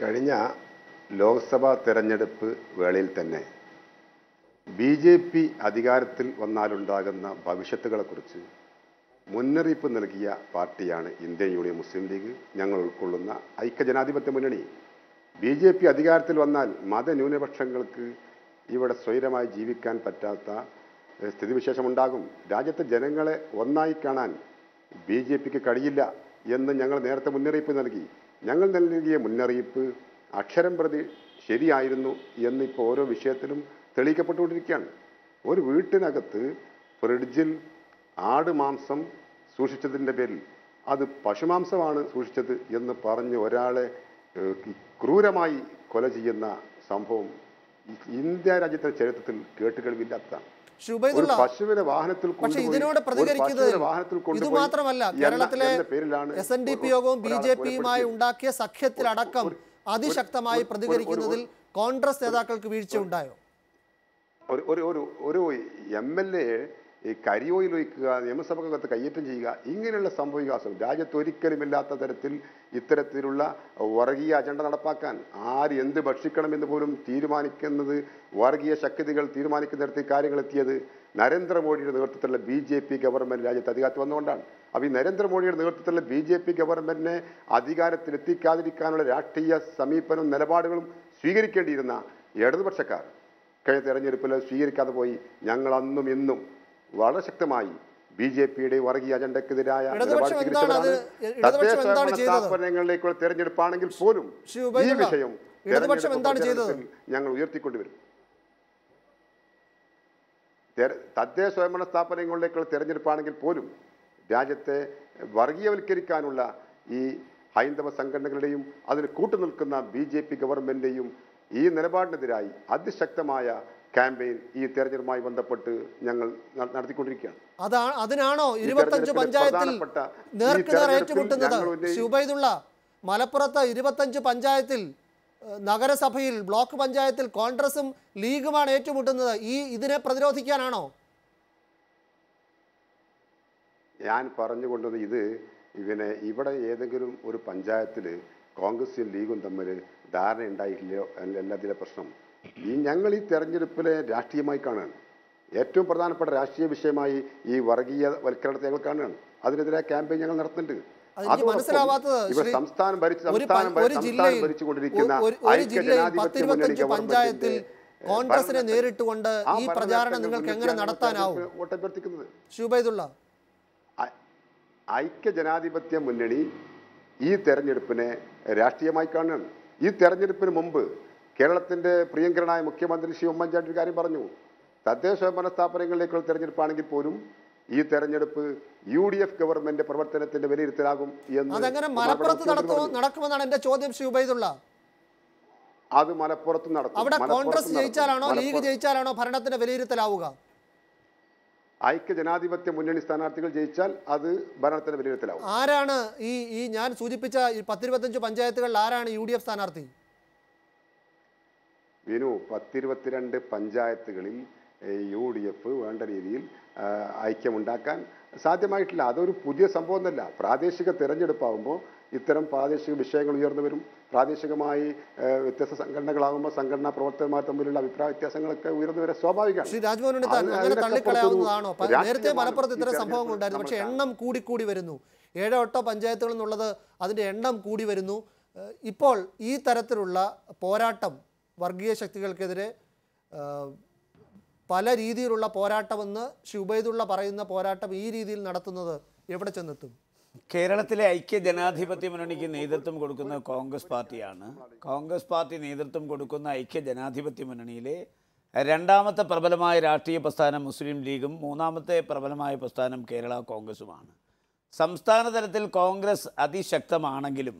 കഴിഞ്ഞ ലോക്സഭാ തെരഞ്ഞെടുപ്പ് വേളയിൽ തന്നെ ബി ജെ പി അധികാരത്തിൽ വന്നാലുണ്ടാകുന്ന ഭവിഷ്യത്തുകളെക്കുറിച്ച് മുന്നറിയിപ്പ് നൽകിയ പാർട്ടിയാണ് ഇന്ത്യൻ യൂണിയൻ മുസ്ലിം ലീഗ്. ഞങ്ങൾ ഉൾക്കൊള്ളുന്ന ഐക്യജനാധിപത്യ മുന്നണി. ബി ജെ പി അധികാരത്തിൽ വന്നാൽ മതന്യൂനപക്ഷങ്ങൾക്ക് ഇവിടെ സ്വൈരമായി ജീവിക്കാൻ പറ്റാത്ത സ്ഥിതിവിശേഷമുണ്ടാകും. രാജ്യത്തെ ജനങ്ങളെ ഒന്നായി കാണാൻ ബി ജെ പിക്ക് കഴിയില്ല എന്ന് ഞങ്ങൾ നേരത്തെ മുന്നറിയിപ്പ് നൽകി. ഞങ്ങൾ നൽകിയ മുന്നറിയിപ്പ് അക്ഷരം പ്രതി ശരിയായിരുന്നു എന്ന് ഇപ്പോൾ ഓരോ വിഷയത്തിലും തെളിയിക്കപ്പെട്ടുകൊണ്ടിരിക്കുകയാണ്. ഒരു വീട്ടിനകത്ത് ഫ്രിഡ്ജിൽ ആട് മാംസം സൂക്ഷിച്ചതിന്റെ പേരിൽ അത് പശുമാംസമാണ് സൂക്ഷിച്ചത് എന്ന് പറഞ്ഞ് ഒരാളെ ക്രൂരമായി കൊല ചെയ്യുന്ന സംഭവം ഇന്ത്യ രാജ്യത്തെ ചരിത്രത്തിൽ കേട്ടുകഴിവില്ലാത്തതാണ് ഒരു പശുവിനെ വാഹനത്തിൽ പക്ഷെ ഇതിനോട് പ്രതികരിക്കുന്നത് ഇത് മാത്രമല്ല കേരളത്തിലെ എസ് എൻ ഡി പി യോഗവും ബി ജെ പിയുമായി ഉണ്ടാക്കിയ സഖ്യത്തിലടക്കം അതിശക്തമായി പ്രതികരിക്കുന്നതിൽ കോൺഗ്രസ് നേതാക്കൾക്ക് വീഴ്ച ഉണ്ടായോ ഒരു ഒരു ഒരു ഒരു എം എൽ എ ഈ കരിയോയിൽ ഒഴിക്കുക നിയമസഭകത്ത് കയ്യേറ്റം ചെയ്യുക ഇങ്ങനെയുള്ള സംഭവവികാസം രാജ്യത്ത് ഒരിക്കലുമില്ലാത്ത തരത്തിൽ ഇത്തരത്തിലുള്ള വർഗീയ അജണ്ട നടപ്പാക്കാൻ ആര് എന്ത് ഭക്ഷിക്കണമെന്ന് പോലും തീരുമാനിക്കുന്നത് വർഗീയ ശക്തികൾ തീരുമാനിക്കുന്നിടത്ത് കാര്യങ്ങൾ എത്തിയത് നരേന്ദ്രമോദിയുടെ നേതൃത്വത്തിലുള്ള ബി ജെ പി ഗവൺമെന്റ് രാജ്യത്ത് അധികാരത്തിൽ വന്നുകൊണ്ടാണ്. അപ്പോൾ ഈ നരേന്ദ്രമോദിയുടെ നേതൃത്വത്തിലുള്ള ബി ജെ പി ഗവൺമെന്റിനെ അധികാരത്തിലെത്തിക്കാതിരിക്കാനുള്ള രാഷ്ട്രീയ സമീപനവും നിലപാടുകളും സ്വീകരിക്കേണ്ടിയിരുന്ന ഇടതുപക്ഷക്കാർ കഴിഞ്ഞ തെരഞ്ഞെടുപ്പിൽ സ്വീകരിക്കാതെ പോയി. ഞങ്ങൾ അന്നും ഇന്നും വളരെ ശക്തമായി ബി ജെ പിയുടെ വർഗീയ അജണ്ടക്കെതിരായ തദ്ദേശ? സ്ഥാപനങ്ങളിലേക്കുള്ള തെരഞ്ഞെടുപ്പാണെങ്കിൽ പോലും ഈ വിഷയം ഇടതുപക്ഷം എന്താണ് ചെയ്തത്? ഞങ്ങൾ ഉയർത്തിക്കൊണ്ടുവരും തദ്ദേശ സ്വയംഭരണ സ്ഥാപനങ്ങളിലേക്കുള്ള തെരഞ്ഞെടുപ്പാണെങ്കിൽ പോലും രാജ്യത്തെ വർഗീയവൽക്കരിക്കാനുള്ള ഈ ഹൈന്ദവ സംഘടനകളുടെയും അതിന് കൂട്ടുനിൽക്കുന്ന ബി ജെ പി ഗവൺമെന്റിന്റെയും ഈ നിലപാടിനെതിരായി അതിശക്തമായ ക്യാമ്പയിൻ ഈ തെരഞ്ഞെടുപ്പുമായി ബന്ധപ്പെട്ട് ഞങ്ങൾ നടത്തിക്കൊണ്ടിരിക്കുകയാണ്. അതാണ് അതിനാണോ ഇരുപത്തഞ്ച് പഞ്ചായത്തിൽ ഏറ്റുമുട്ടുന്നത് ശുബൈദുള്ള മലപ്പുറത്ത് ഇരുപത്തഞ്ച് പഞ്ചായത്തിൽ നഗരസഭയിൽ ബ്ലോക്ക് പഞ്ചായത്തിൽ കോൺഗ്രസും ലീഗുമാണ് ഏറ്റുമുട്ടുന്നത്. ഈ ഇതിനെ പ്രതിരോധിക്കാനാണോ? ഞാൻ പറഞ്ഞുകൊണ്ടത് ഇത് ഇവനെ ഇവിടെ ഏതെങ്കിലും ഒരു പഞ്ചായത്തിൽ കോൺഗ്രസും ലീഗും തമ്മിൽ ധാരണ ഉണ്ടായിട്ടില്ലയോ എന്നതിലെ പ്രശ്നം. ഈ ഞങ്ങൾ ഈ തെരഞ്ഞെടുപ്പിലെ രാഷ്ട്രീയമായി കാണുകയാണ്. ഏറ്റവും പ്രധാനപ്പെട്ട രാഷ്ട്രീയ വിഷയമായി ഈ വർഗീയ വൽക്കരണത്തെ ഞങ്ങൾ കാണുകയാണ്. അതിനെതിരെ ക്യാമ്പയിൻ ഞങ്ങൾ നടത്തുന്നുണ്ട്. സംസ്ഥാനം ഭരിച്ചുകൊണ്ടിരിക്കുന്ന പഞ്ചായത്തിൽ കോൺഗ്രസിനെ നേരിട്ടുകൊണ്ട് ഈ പ്രചാരണം നിങ്ങൾക്ക് എങ്ങനെ നടത്താനാവും? വോട്ടഭ്യർത്ഥിക്കുന്നത് ശുബൈദുള്ള ഐക്യ ജനാധിപത്യ മുന്നണി ഈ തെരഞ്ഞെടുപ്പിനെ രാഷ്ട്രീയമായി കാണുകയാണ്. ഈ തെരഞ്ഞെടുപ്പിന് മുമ്പ് കേരളത്തിന്റെ പ്രിയങ്കരനായ മുഖ്യമന്ത്രി ശ്രീ ഉമ്മൻചാണ്ടി ഒരു കാര്യം പറഞ്ഞു. തദ്ദേശ സ്വയംഭരണ സ്ഥാപനങ്ങളിലേക്കുള്ള തെരഞ്ഞെടുപ്പാണെങ്കിൽ പോലും ഈ തെരഞ്ഞെടുപ്പ് യു ഡി എഫ് ഗവൺമെന്റ് പ്രവർത്തനത്തിന്റെ വിലയിരുത്തലാകും എന്ന് അതെങ്ങനെ മലപ്പുറത്ത്. നടക്കുമെന്നാണ് എന്റെ ചോദ്യം ശുബൈദുള്ള അത് മലപ്പുറത്ത് നടക്കും. അവിടെ കോൺഗ്രസ് ജയിച്ചാലാണോ ലീഗ് ജയിച്ചാലാണോ ഭരണത്തിന്റെ വിലയിരുത്തലാവുക? ഐക്യ ജനാധിപത്യ മുന്നണി സ്ഥാനാർത്ഥികൾ ജയിച്ചാൽ അത് ഭരണത്തിന്റെ വിലയിരുത്തലാവും. ആരാണ് ഈ ഈ ഞാൻ സൂചിപ്പിച്ച പത്തിരുപത്തഞ്ച് പഞ്ചായത്തുകളിൽ ആരാണ് യു ഡി എഫ് സ്ഥാനാർത്ഥി? വിനു പത്തിരുപത്തിരണ്ട് പഞ്ചായത്തുകളിൽ യു ഡി എഫ് വേണ്ട രീതിയിൽ ഐക്യമുണ്ടാക്കാൻ സാധ്യമായിട്ടില്ല. അതൊരു പുതിയ സംഭവമൊന്നുമല്ല പ്രാദേശിക തിരഞ്ഞെടുപ്പാകുമ്പോൾ ഇത്തരം പ്രാദേശിക വിഷയങ്ങൾ ഉയർന്നു വരും. പ്രാദേശികമായി വ്യത്യസ്ത സംഘടനകളാകുമ്പോൾ സംഘടനാ പ്രവർത്തകന്മാർ തമ്മിലുള്ള അഭിപ്രായ വ്യത്യാസങ്ങളൊക്കെ ഉയർന്നു വരെ. സ്വാഭാവികമാണ്. നേരത്തെ മലപ്പുറത്ത് ഇത്തരം സംഭവങ്ങൾ ഉണ്ടായിരുന്നു. പക്ഷേ എണ്ണം കൂടിക്കൂടി വരുന്നു. ഏഴോ എട്ടോ പഞ്ചായത്തുകൾ എന്നുള്ളത് അതിന്റെ എണ്ണം കൂടി വരുന്നു. ഇപ്പോൾ ഈ തരത്തിലുള്ള പോരാട്ടം വർഗീയ ശക്തികൾക്കെതിരെ പല രീതിയിലുള്ള പോരാട്ടമെന്ന് ഷുബൈദുള്ള പറയുന്ന പോരാട്ടം ഈ രീതിയിൽ നടത്തുന്നത് എവിടെ ചെന്നെത്തും? കേരളത്തിലെ ഐക്യ ജനാധിപത്യ മുന്നണിക്ക് നേതൃത്വം കൊടുക്കുന്ന കോൺഗ്രസ് പാർട്ടിയാണ്. കോൺഗ്രസ് പാർട്ടി നേതൃത്വം കൊടുക്കുന്ന ഐക്യ ജനാധിപത്യ മുന്നണിയിലെ രണ്ടാമത്തെ പ്രബലമായ രാഷ്ട്രീയ പ്രസ്ഥാനം മുസ്ലിം ലീഗും മൂന്നാമത്തെ പ്രബലമായ പ്രസ്ഥാനം കേരള കോൺഗ്രസുമാണ്. സംസ്ഥാന തലത്തിൽ കോൺഗ്രസ് അതിശക്തമാണെങ്കിലും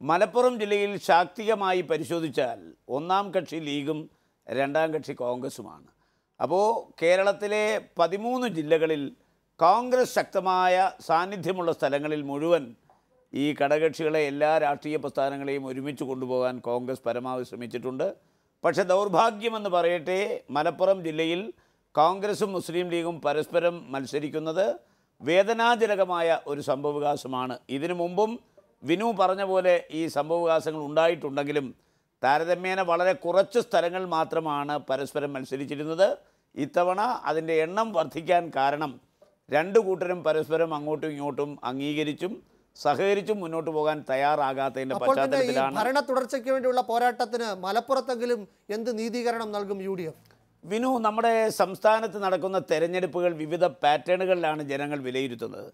മലപ്പുറം ജില്ലയിൽ ശാക്തികമായി പരിശോധിച്ചാൽ ഒന്നാം കക്ഷി ലീഗും രണ്ടാം കക്ഷി കോൺഗ്രസുമാണ്. അപ്പോൾ കേരളത്തിലെ പതിമൂന്ന് ജില്ലകളിൽ കോൺഗ്രസ് ശക്തമായ സാന്നിധ്യമുള്ള സ്ഥലങ്ങളിൽ മുഴുവൻ ഈ ഘടകകക്ഷികളെ എല്ലാ രാഷ്ട്രീയ പ്രസ്ഥാനങ്ങളെയും ഒരുമിച്ച് കൊണ്ടുപോകാൻ കോൺഗ്രസ് പരമാവധി ശ്രമിച്ചിട്ടുണ്ട്. പക്ഷേ ദൗർഭാഗ്യമെന്ന് പറയട്ടെ മലപ്പുറം ജില്ലയിൽ കോൺഗ്രസും മുസ്ലിം ലീഗും പരസ്പരം മത്സരിക്കുന്നത് വേദനാജനകമായ ഒരു സംഭവവികാസമാണ്. ഇതിനു മുമ്പും വിനു പറഞ്ഞ പോലെ ഈ സംഭവവികാസങ്ങൾ ഉണ്ടായിട്ടുണ്ടെങ്കിലും താരതമ്യേന വളരെ കുറച്ച് സ്ഥലങ്ങൾ മാത്രമാണ് പരസ്പരം മത്സരിച്ചിരുന്നത്. ഇത്തവണ അതിന്റെ എണ്ണം വർദ്ധിക്കാൻ കാരണം രണ്ട് കൂട്ടരും പരസ്പരം അങ്ങോട്ടും ഇങ്ങോട്ടും അംഗീകരിച്ചും സഹകരിച്ചും മുന്നോട്ട് പോകാൻ തയ്യാറാകാത്തതിന്റെ പശ്ചാത്തലത്തിലാണ് ഭരണ തുടർച്ചയ്ക്ക് വേണ്ടിയുള്ള പോരാട്ടത്തിന് മലപ്പുറത്തെങ്കിലും എന്ത് നീതീകരണം നൽകും യു ഡി എഫ്? വിനു നമ്മുടെ സംസ്ഥാനത്ത് നടക്കുന്ന തെരഞ്ഞെടുപ്പുകൾ വിവിധ പാറ്റേണുകളിലാണ് ജനങ്ങൾ വിലയിരുത്തുന്നത്.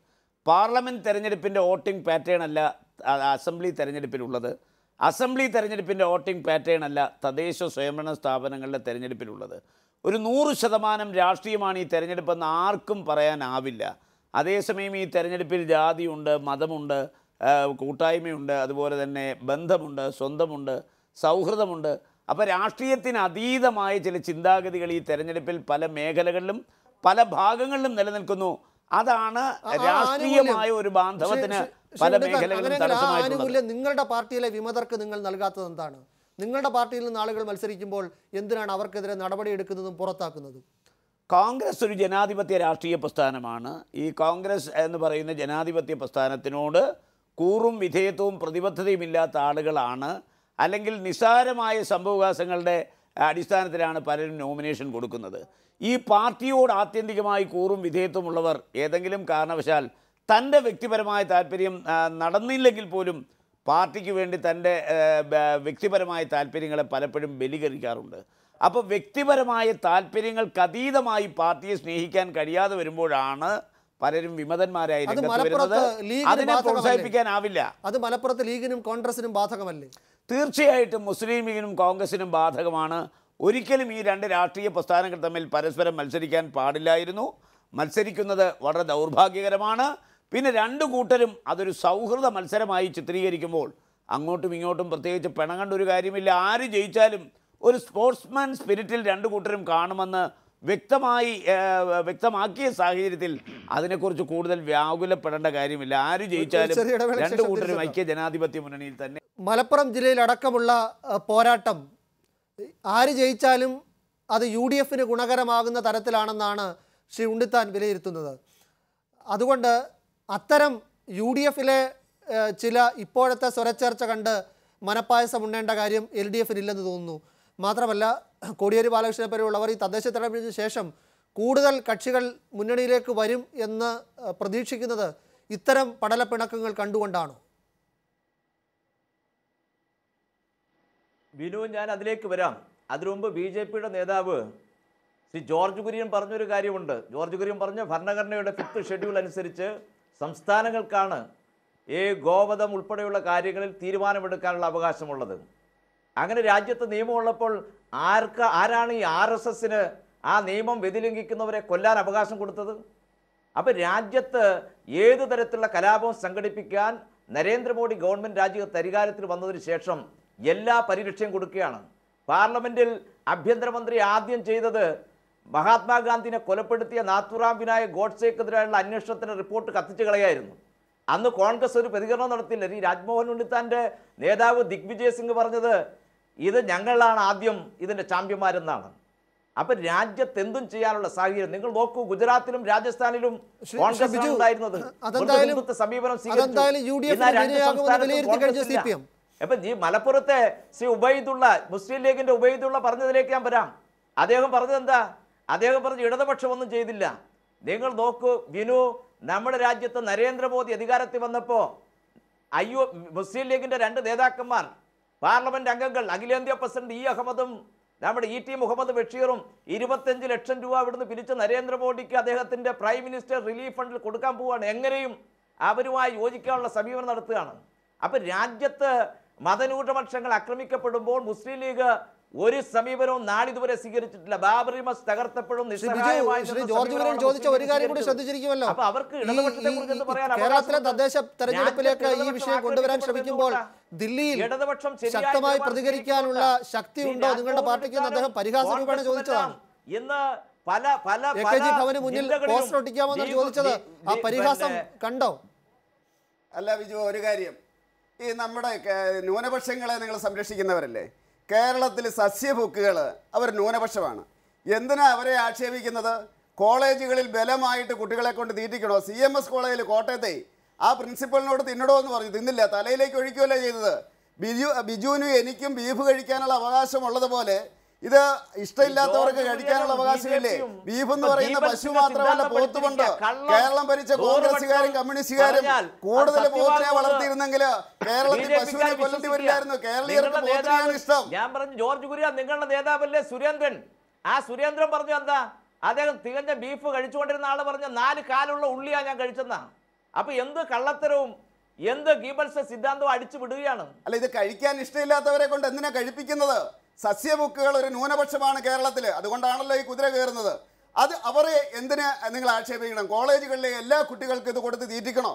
പാർലമെന്റ് തെരഞ്ഞെടുപ്പിന്റെ വോട്ടിംഗ് പാറ്റേൺ അല്ല അസംബ്ലി തെരഞ്ഞെടുപ്പിലുള്ളത്. അസംബ്ലി തെരഞ്ഞെടുപ്പിന്റെ വോട്ടിംഗ് പാറ്റേൺ അല്ല തദ്ദേശ സ്വയംഭരണ സ്ഥാപനങ്ങളുടെ തെരഞ്ഞെടുപ്പിലുള്ളത്. ഒരു നൂറ് ശതമാനം രാഷ്ട്രീയമാണ് ഈ തെരഞ്ഞെടുപ്പെന്ന് ആർക്കും പറയാനാവില്ല. അതേസമയം ഈ തെരഞ്ഞെടുപ്പിൽ ജാതിയുണ്ട് മതമുണ്ട് കൂട്ടായ്മയുണ്ട് അതുപോലെ തന്നെ ബന്ധമുണ്ട് സ്വന്തമുണ്ട് സൗഹൃദമുണ്ട്. അപ്പോൾ രാഷ്ട്രീയത്തിന് അതീതമായ ചില ചിന്താഗതികൾ ഈ തെരഞ്ഞെടുപ്പിൽ പല മേഖലകളിലും പല ഭാഗങ്ങളിലും നിലനിൽക്കുന്നു. അതാണ് രാഷ്ട്രീയമായ ഒരു ബാന്ധവത്തിന് പല മേഖലകളിലും നിങ്ങളുടെ പാർട്ടിയിലെ വിമതർക്ക് നിങ്ങൾ നൽകാത്തത് എന്താണ്? നിങ്ങളുടെ പാർട്ടിയിൽ നിന്ന് ആളുകൾ മത്സരിക്കുമ്പോൾ എന്തിനാണ് അവർക്കെതിരെ നടപടിയെടുക്കുന്നതും പുറത്താക്കുന്നതും? കോൺഗ്രസ് ഒരു ജനാധിപത്യ രാഷ്ട്രീയ പ്രസ്ഥാനമാണ്. ഈ കോൺഗ്രസ് എന്ന് പറയുന്ന ജനാധിപത്യ പ്രസ്ഥാനത്തിനോട് കൂറും വിധേയത്വവും പ്രതിബദ്ധതയും ഇല്ലാത്ത ആളുകളാണ്. അല്ലെങ്കിൽ നിസ്സാരമായ സംഭവവികാസങ്ങളുടെ അടിസ്ഥാനത്തിലാണ് പലരും നോമിനേഷൻ കൊടുക്കുന്നത്. ഈ പാർട്ടിയോട് ആത്യന്തികമായി കൂറും വിധേയത്വമുള്ളവർ ഏതെങ്കിലും കാരണവശാൽ തന്റെ വ്യക്തിപരമായ താല്പര്യം നടന്നില്ലെങ്കിൽ പോലും പാർട്ടിക്ക് വേണ്ടി തന്റെ വ്യക്തിപരമായ താല്പര്യങ്ങളെ പലപ്പോഴും ബലികരിക്കാറുണ്ട് അപ്പോൾ വ്യക്തിപരമായ താല്പര്യങ്ങൾക്ക് അതീതമായി പാർട്ടിയെ സ്നേഹിക്കാൻ കഴിയാതെ വരുമ്പോഴാണ് പലരും വിമതന്മാരായി അതിനെ? പ്രോത്സാഹിപ്പിക്കാനാവില്ല. അത് മലപ്പുറത്ത് ലീഗിനും കോൺഗ്രസിനും ബാധകമല്ലേ? തീർച്ചയായിട്ടും മുസ്ലിം ലീഗിനും കോൺഗ്രസിനും ബാധകമാണ്. ഒരിക്കലും ഈ രണ്ട് രാഷ്ട്രീയ പ്രസ്ഥാനങ്ങൾ തമ്മിൽ പരസ്പരം മത്സരിക്കാൻ പാടില്ലായിരുന്നു. മത്സരിക്കുന്നത് വളരെ ദൗർഭാഗ്യകരമാണ്. പിന്നെ രണ്ട് കൂട്ടരും അതൊരു സൗഹൃദ മത്സരമായി ചിത്രീകരിക്കുമ്പോൾ അങ്ങോട്ടും ഇങ്ങോട്ടും പ്രത്യേകിച്ച് പിണങ്ങേണ്ട ഒരു കാര്യമില്ല. ആര് ജയിച്ചാലും ഒരു സ്പോർട്സ്മാൻ സ്പിരിറ്റിൽ രണ്ട് കൂട്ടരും കാണുമെന്ന് വ്യക്തമായി വ്യക്തമാക്കിയ സാഹചര്യത്തിൽ അതിനെക്കുറിച്ച് കൂടുതൽ വ്യാകുലപ്പെടേണ്ട കാര്യമില്ല. ആര് ജയിച്ചാലും രണ്ട് കൂട്ടരും ഐക്യ ജനാധിപത്യ മുന്നണിയിൽ തന്നെ മലപ്പുറം ജില്ലയിലടക്കമുള്ള പോരാട്ടം. ആര് ജയിച്ചാലും അത് യു ഡി എഫിന് ഗുണകരമാകുന്ന തരത്തിലാണെന്നാണ് ശ്രീ ഉണ്ണിത്താൻ വിലയിരുത്തുന്നത്. അതുകൊണ്ട് അത്തരം യു ഡി എഫിലെ ചില ഇപ്പോഴത്തെ സ്വരച്ചേർച്ച കണ്ട് മനപ്പായസം ഉണ്ണേണ്ട കാര്യം എൽ ഡി എഫിനില്ലെന്ന് തോന്നുന്നു. മാത്രമല്ല കോടിയേരി ബാലകൃഷ്ണനെ പോലെയുള്ളവർ ഈ തദ്ദേശ തെരഞ്ഞെടുപ്പിന് ശേഷം കൂടുതൽ കക്ഷികൾ മുന്നണിയിലേക്ക് വരും എന്ന് പ്രതീക്ഷിക്കുന്നത് ഇത്തരം പടലപ്പിണക്കങ്ങൾ കണ്ടുകൊണ്ടാണോ? വിനു ഞാൻ അതിലേക്ക് വരാം. അതിനു മുമ്പ് ബി ജെ പിയുടെ നേതാവ് ശ്രീ ജോർജ് കുര്യൻ പറഞ്ഞൊരു കാര്യമുണ്ട്. ജോർജ് കുര്യൻ പറഞ്ഞ ഭരണഘടനയുടെ ഫിഫ്ത്ത് ഷെഡ്യൂൾ അനുസരിച്ച് സംസ്ഥാനങ്ങൾക്കാണ് ഈ ഗോവധം ഉൾപ്പെടെയുള്ള കാര്യങ്ങളിൽ തീരുമാനമെടുക്കാനുള്ള അവകാശമുള്ളത്. അങ്ങനെ രാജ്യത്ത് നിയമമുള്ളപ്പോൾ ആർക്ക് ആരാണ് ഈ ആർ എസ് എസിന് ആ നിയമം വ്യതിലംഘിക്കുന്നവരെ കൊല്ലാൻ അവകാശം കൊടുത്തത്? അപ്പം രാജ്യത്ത് ഏതു തരത്തിലുള്ള കലാപം സംഘടിപ്പിക്കാൻ നരേന്ദ്രമോദി ഗവൺമെന്റ് രാജ്യത്ത് അധികാരത്തിൽ വന്നതിന് ശേഷം എല്ലാ പരിരക്ഷയും കൊടുക്കുകയാണ്. പാർലമെന്റിൽ ആഭ്യന്തരമന്ത്രി ആദ്യം ചെയ്തത് മഹാത്മാഗാന്ധിനെ കൊലപ്പെടുത്തിയ നാത്തുറാം വിനായക് ഗോഡ്സേക്കെതിരായുള്ള അന്വേഷണത്തിന്റെ റിപ്പോർട്ട് കത്തിച്ചു കളയായിരുന്നു. അന്ന് കോൺഗ്രസ് ഒരു പ്രതികരണം നടത്തില്ല ഈ രാജ്മോഹൻ ഉണ്ണിത്താന്റെ നേതാവ് ദിഗ്വിജയ് സിംഗ് പറഞ്ഞത് ഇത് ഞങ്ങളാണ് ആദ്യം ഇതിന്റെ ചാമ്പ്യന്മാരെന്നാണ്. അപ്പം രാജ്യത്ത് എന്തും ചെയ്യാനുള്ള സാഹചര്യം. നിങ്ങൾ നോക്കൂ ഗുജറാത്തിലും രാജസ്ഥാനിലും കോൺഗ്രസ് ഉണ്ടായിരുന്നത്. സമീപനം സ്വീകരിച്ചു. അപ്പൊ ഈ മലപ്പുറത്തെ ശ്രീ ഉബൈദുള്ള മുസ്ലിം ലീഗിന്റെ ഉബൈദുള്ള പറഞ്ഞതിലേക്ക് ഞാൻ വരാം. അദ്ദേഹം പറഞ്ഞത് എന്താ? അദ്ദേഹം പറഞ്ഞു ഇടതുപക്ഷം ഒന്നും ചെയ്തില്ല. നിങ്ങൾ നോക്കൂ വിനു നമ്മുടെ രാജ്യത്ത് നരേന്ദ്രമോദി അധികാരത്തിൽ വന്നപ്പോ അയ്യോ മുസ്ലിം ലീഗിന്റെ രണ്ട് നേതാക്കന്മാർ പാർലമെന്റ് അംഗങ്ങൾ അഖിലേന്ത്യാ പ്രസിഡന്റ് ഇ അഹമ്മദും നമ്മുടെ ഇ ടി മുഹമ്മദ് ബഷീറും ഇരുപത്തഞ്ച് ലക്ഷം രൂപ ഇവിടുന്ന് പിരിച്ച് നരേന്ദ്രമോദിക്ക് അദ്ദേഹത്തിന്റെ പ്രൈം മിനിസ്റ്റർ റിലീഫ് ഫണ്ടിൽ കൊടുക്കാൻ പോവുകയാണ് എങ്ങനെയും അവരുമായി യോജിക്കാനുള്ള സമീപനം നടത്തുകയാണ്. അപ്പൊ രാജ്യത്ത് മതന്യൂനപക്ഷങ്ങൾ ആക്രമിക്കപ്പെടുമ്പോൾ മുസ്ലിം ലീഗ് ഒരു സമീപനവും നാളിതുവരെ സ്വീകരിച്ചിട്ടില്ല. ബാബറി മസ് തകർത്തപ്പോഴും ജോർജ് ചോദിച്ച ഒരു കാര്യം കൂടി ശ്രദ്ധിച്ചിരിക്കുമല്ലോ. അപ്പൊ അവർക്ക് കേരളത്തിലെ തദ്ദേശ തെരഞ്ഞെടുപ്പിലേക്ക് ഈ വിഷയം കൊണ്ടുവരാൻ ശ്രമിക്കുമ്പോൾ ദില്ലിയിൽ ഇടതുപക്ഷം ശക്തമായി പ്രതികരിക്കാനുള്ള ശക്തി ഉണ്ടോ നിങ്ങളുടെ പാർട്ടിക്ക് എന്ന് അദ്ദേഹം പരിഹാസ രൂപേണ ചോദിച്ചതാണ്. ഇന്ന് പല പല ഭവന് മുന്നിൽ പോസ്റ്റർ ഒട്ടിക്കാമോ എന്നാണ് ചോദിച്ചത്. ആ പരിഹാസം കണ്ടോ? അല്ല വിജു ഒരു കാര്യം. ഈ നമ്മുടെ ന്യൂനപക്ഷങ്ങളെ നിങ്ങൾ സംരക്ഷിക്കുന്നവരല്ലേ? കേരളത്തിൽ സസ്യബുക്കുകൾ അവർ ന്യൂനപക്ഷമാണ്. എന്തിനാ അവരെ ആക്ഷേപിക്കുന്നത്? കോളേജുകളിൽ ബലമായിട്ട് കുട്ടികളെ കൊണ്ട് തീറ്റിക്കണോ? സി എം എസ് കോളേജിൽ കോട്ടയത്തെ ആ പ്രിൻസിപ്പലിനോട് തിന്നടോ എന്ന് പറഞ്ഞു. തിന്നില്ല. തലയിലേക്ക് ഒഴിക്കുകയല്ലേ ചെയ്തത്. ബിജു ബിജുവിനും എനിക്കും ബീഫ് കഴിക്കാനുള്ള അവകാശമുള്ളതുപോലെ ഇത് ഇഷ്ടമില്ലാത്തവർക്ക് കഴിക്കാനുള്ള അവകാശമില്ലേ? ബീഫ് എന്ന് പറയുന്ന പശു മാത്രമല്ല പോത്തുമുണ്ട് കേരളം ഭരിച്ച കോൺഗ്രസുകാരും കമ്മ്യൂണിസ്റ്റുകാരും കൂടുതൽ പോത്തിനെ വളർത്തിയിരുന്നെങ്കിൽ കേരളത്തിൽ പശുവിനെ കൊല്ലേണ്ടി വരില്ലായിരുന്നു. കേരളീയർക്ക് പോത്തിനെയാണ് ഇഷ്ടം. ഞാൻ പറഞ്ഞു ജോർജ് കുര്യ നിങ്ങളുടെ നേതാവല്ലേ സുരേന്ദ്രൻ? ആ സുരേന്ദ്രൻ പറഞ്ഞു എന്താ? അദ്ദേഹം തികഞ്ഞ ബീഫ് കഴിച്ചുകൊണ്ടിരുന്ന ആൾ പറഞ്ഞ നാല് കാലുള്ള ഉള്ളിയാ ഞാൻ കഴിച്ചെന്നാ. അപ്പൊ എന്ത് കള്ളത്തരവും എന്ത് ഗീബൽസ് സിദ്ധാന്തവും അടിച്ചു വിടുകയാണ്? അല്ല ഇത് കഴിക്കാൻ ഇഷ്ടമില്ലാത്തവരെ കൊണ്ട് എന്തിനാ കഴിപ്പിക്കുന്നത്? സസ്യബുക്കുകൾ ഒരു ന്യൂനപക്ഷമാണ് കേരളത്തിൽ അതുകൊണ്ടാണല്ലോ ഈ കുതിര കയറുന്നത്. അത് അവരെ എന്തിന് നിങ്ങൾ ആക്ഷേപിക്കണം? കോളേജുകളിലെ എല്ലാ കുട്ടികൾക്കും ഇത് കൊടുത്ത് തീറ്റിക്കണോ?